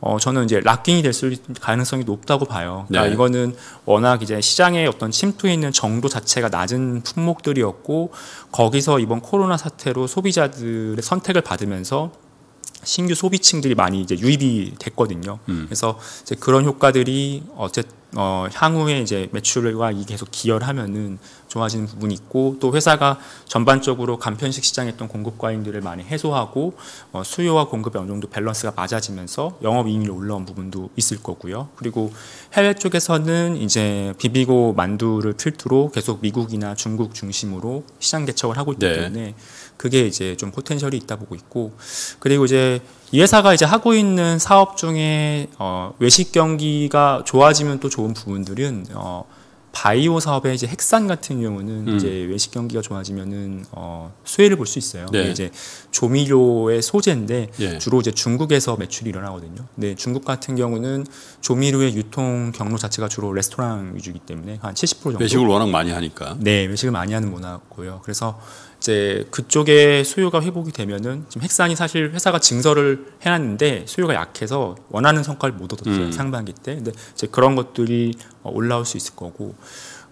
Speaker 3: 어, 저는 이제 lock-in이 될 수 가능성이 높다고 봐요. 그러니까
Speaker 2: 네.
Speaker 3: 이거는 워낙 이제 시장의 어떤 침투해 있는 정도 자체가 낮은 품목들이었고 거기서 이번 코로나 사태로 소비자들의 선택을 받으면서 신규 소비층들이 많이 이제 유입이 됐거든요. 그래서 이제 그런 효과들이 어쨌 어, 향후에 이제 매출과 이 계속 기여하면은 좋아지는 부분이 있고 또 회사가 전반적으로 간편식 시장에 있던 공급 과잉들을 많이 해소하고 어, 수요와 공급의 어느 정도 밸런스가 맞아지면서 영업 이익률이 올라온 부분도 있을 거고요. 그리고 해외 쪽에서는 이제 비비고 만두를 필두로 계속 미국이나 중국 중심으로 시장 개척을 하고 있기
Speaker 2: 네.
Speaker 3: 때문에 그게 이제 좀 포텐셜이 있다 보고 있고 그리고 이제 이 회사가 이제 하고 있는 사업 중에 어, 외식 경기가 좋아지면 또 좋은 부분들은 어, 바이오 사업의 이제 핵산 같은 경우는
Speaker 2: 음.
Speaker 3: 이제 외식 경기가 좋아지면은 어, 수혜를 볼 수 있어요.
Speaker 2: 네.
Speaker 3: 이제 조미료의 소재인데
Speaker 2: 예.
Speaker 3: 주로 이제 중국에서 매출이 일어나거든요. 근데 중국 같은 경우는 조미료의 유통 경로 자체가 주로 레스토랑 위주이기 때문에 한 70% 정도
Speaker 2: 외식을 워낙 많이 하니까.
Speaker 3: 네, 외식을 많이 하는 문화고요. 그래서 이제 그쪽에 수요가 회복이 되면은 지금 핵산이 사실 회사가 증설을 해놨는데 수요가 약해서 원하는 성과를 못 얻었어요
Speaker 2: 음.
Speaker 3: 상반기 때. 근데 이제 그런 것들이 어, 올라올 수 있을 거고.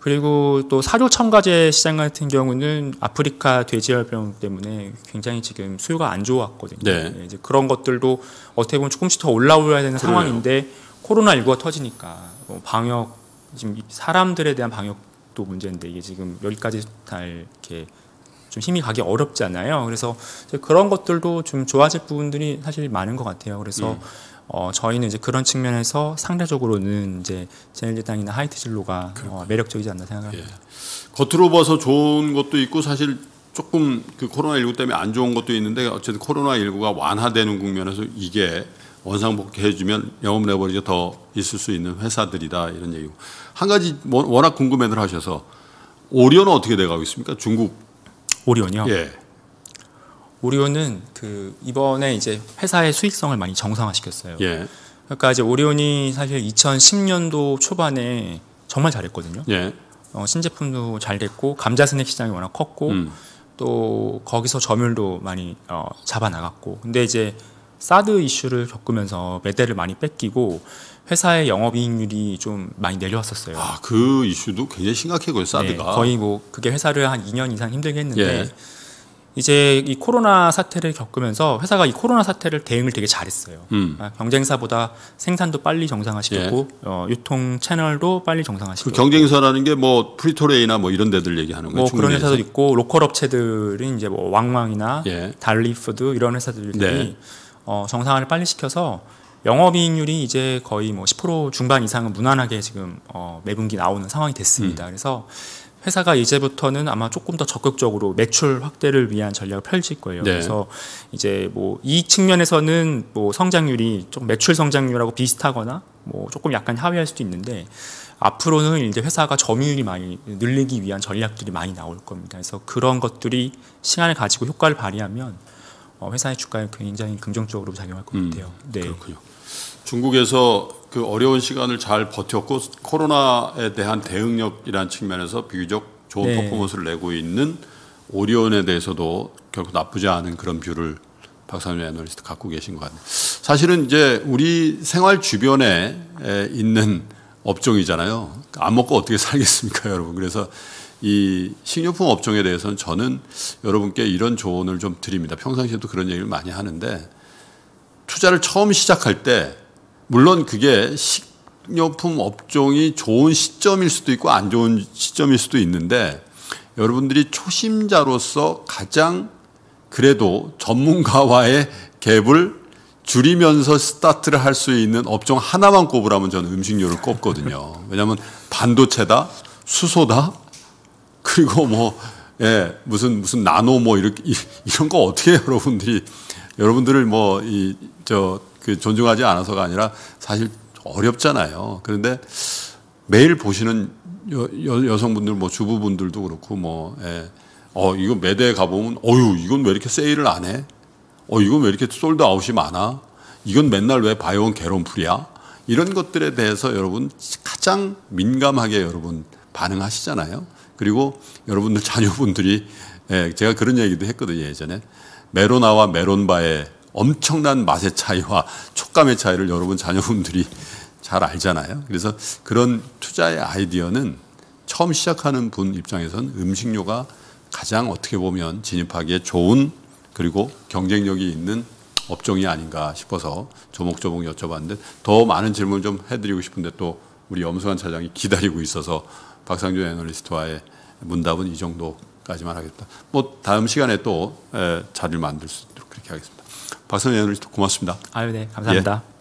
Speaker 3: 그리고 또 사료 첨가제 시장 같은 경우는 아프리카 돼지열병 때문에 굉장히 지금 수요가 안 좋았거든요.
Speaker 2: 네.
Speaker 3: 이제 그런 것들도 어떻게 보면 조금씩 더 올라오야 되는
Speaker 2: 그래요.
Speaker 3: 상황인데 코로나 19가 터지니까 뭐 방역 지금 사람들에 대한 방역도 문제인데 이게 지금 여기까지 다 이렇게 좀 힘이 가기 어렵잖아요. 그래서 그런 것들도 좀 좋아질 부분들이 사실 많은 것 같아요. 그래서
Speaker 2: 음.
Speaker 3: 어, 저희는 이제 그런 측면에서 상대적으로는 이제 제일제당이나 하이트 진로가 어, 매력적이지 않나 생각합니다.
Speaker 2: 예. 겉으로 봐서 좋은 것도 있고 사실 조금 그 코로나19 때문에 안 좋은 것도 있는데 어쨌든 코로나19가 완화되는 국면에서 이게 원상복귀해주면 영업 레버리지가 더 있을 수 있는 회사들이다 이런 얘기고 한 가지 뭐- 워낙 궁금해들 하셔서 오리온은 어떻게 돼가고 있습니까? 중국
Speaker 3: 오리온이요.
Speaker 2: 예
Speaker 3: 오리온은 그 이번에 이제 회사의 수익성을 많이 정상화시켰어요.
Speaker 2: 예,
Speaker 3: 그러니까 이제 오리온이 사실 2010년도 초반에 정말 잘했거든요.
Speaker 2: 예,
Speaker 3: 어, 신제품도 잘 됐고 감자 스낵 시장이 워낙 컸고
Speaker 2: 음.
Speaker 3: 또 거기서 점유율도 많이 어, 잡아 나갔고 근데 이제 사드 이슈를 겪으면서 매대를 많이 뺏기고 회사의 영업이익률이 좀 많이 내려왔었어요.
Speaker 2: 아 그 이슈도 굉장히 심각했고요
Speaker 3: 네,
Speaker 2: 사드가
Speaker 3: 거의 뭐 그게 회사를 한 2년 이상 힘들게 했는데
Speaker 2: 예.
Speaker 3: 이제 이 코로나 사태를 겪으면서 회사가 이 코로나 사태를 대응을 되게 잘했어요.
Speaker 2: 음.
Speaker 3: 아, 경쟁사보다 생산도 빨리 정상화시켰고 어, 유통 채널도 빨리
Speaker 2: 그
Speaker 3: 정상화시켰고
Speaker 2: 경쟁사라는 게 뭐 Frito-Lay나 뭐 이런 데들 얘기하는 거예요.
Speaker 3: 뭐 그런? 회사도 있고 local 업체들은 이제 뭐 왕왕이나
Speaker 2: 예.
Speaker 3: 달리푸드 이런 회사들이
Speaker 2: 네.
Speaker 3: 어, 정상화를 빨리 시켜서 영업이익률이 이제 거의 뭐 10% 중반 이상은 무난하게 지금 어, 매분기 나오는 상황이
Speaker 2: 음.
Speaker 3: 됐습니다. 그래서 회사가 이제부터는 아마 조금 더 적극적으로 매출 확대를 위한 전략을 펼칠 거예요.
Speaker 2: 네.
Speaker 3: 그래서 이제 뭐이 측면에서는 뭐 성장률이 좀 매출 성장률하고 비슷하거나 뭐 조금 약간 하회할 수도 있는데 앞으로는 이제 회사가 점유율이 많이 늘리기 위한 전략들이 많이 나올 겁니다. 그래서 그런 것들이 시간을 가지고 효과를 발휘하면 어, 회사의 주가에 굉장히 긍정적으로 작용할 것
Speaker 2: 음,
Speaker 3: 같아요. 네.
Speaker 2: 그렇군요. 중국에서 그 어려운 시간을 잘 버텼고 코로나에 대한 대응력이라는 측면에서 비교적 좋은
Speaker 3: 네.
Speaker 2: 퍼포먼스를 내고 있는 오리온에 대해서도 결코 나쁘지 않은 그런 view를 박상준 애널리스트 갖고 계신 것 같네요. 사실은 이제 우리 생활 주변에 에, 있는 업종이잖아요. 안 먹고 어떻게 살겠습니까, 여러분? 그래서 이 식료품 업종에 대해서는 저는 여러분께 이런 조언을 좀 드립니다. 평상시에도 그런 얘기를 많이 하는데 투자를 처음 시작할 때 물론 그게 식료품 업종이 좋은 시점일 수도 있고 안 좋은 시점일 수도 있는데 여러분들이 초심자로서 가장 그래도 전문가와의 갭을 줄이면서 스타트를 할 수 있는 업종 하나만 꼽으라면 저는 음식료를 꼽거든요. 왜냐하면 반도체다, 수소다, 그리고 뭐, 예, 무슨, 무슨 나노 뭐 이렇게, 이- 이런 거 어떻게 여러분들이, 여러분들을 뭐, 이, 저, 그 존중하지 않아서가 아니라 사실 어렵잖아요. 그런데 매일 보시는 여, 여, 여 성분들 뭐 주부분들도 그렇고 뭐, 예, 어, 이거 매대에 가보면, 어유, 이건 왜 이렇게 세일을 안 해? 어, 이건 왜 이렇게 솔드 아웃이 많아? 이건 맨날 왜 바이온 개론풀이야? 이런 것들에 대해서 여러분 가장 민감하게 여러분 반응하시잖아요. 그리고 여러분들 자녀분들이 예, 제가 그런 얘기도 했거든요 예전에 메로나와 메론바의 엄청난 맛의 차이와 촉감의 차이를 여러분 자녀분들이 잘 알잖아요. 그래서 그런 투자의 아이디어는 처음 시작하는 분 입장에선 음식료가 가장 어떻게 보면 진입하기에 좋은 그리고 경쟁력이 있는 업종이 아닌가 싶어서 조목조목 여쭤봤는데 더 많은 질문 좀 해드리고 싶은데 또 우리 염수환 차장이 기다리고 있어서 박상준 애널리스트와의 문답은 이 정도까지만 하겠다. 뭐 다음 시간에 또 에, 자리를 만들 수 있도록 그렇게 하겠습니다. 박상준 애널리스트 고맙습니다.
Speaker 3: 아유, 네, 감사합니다.
Speaker 2: 예.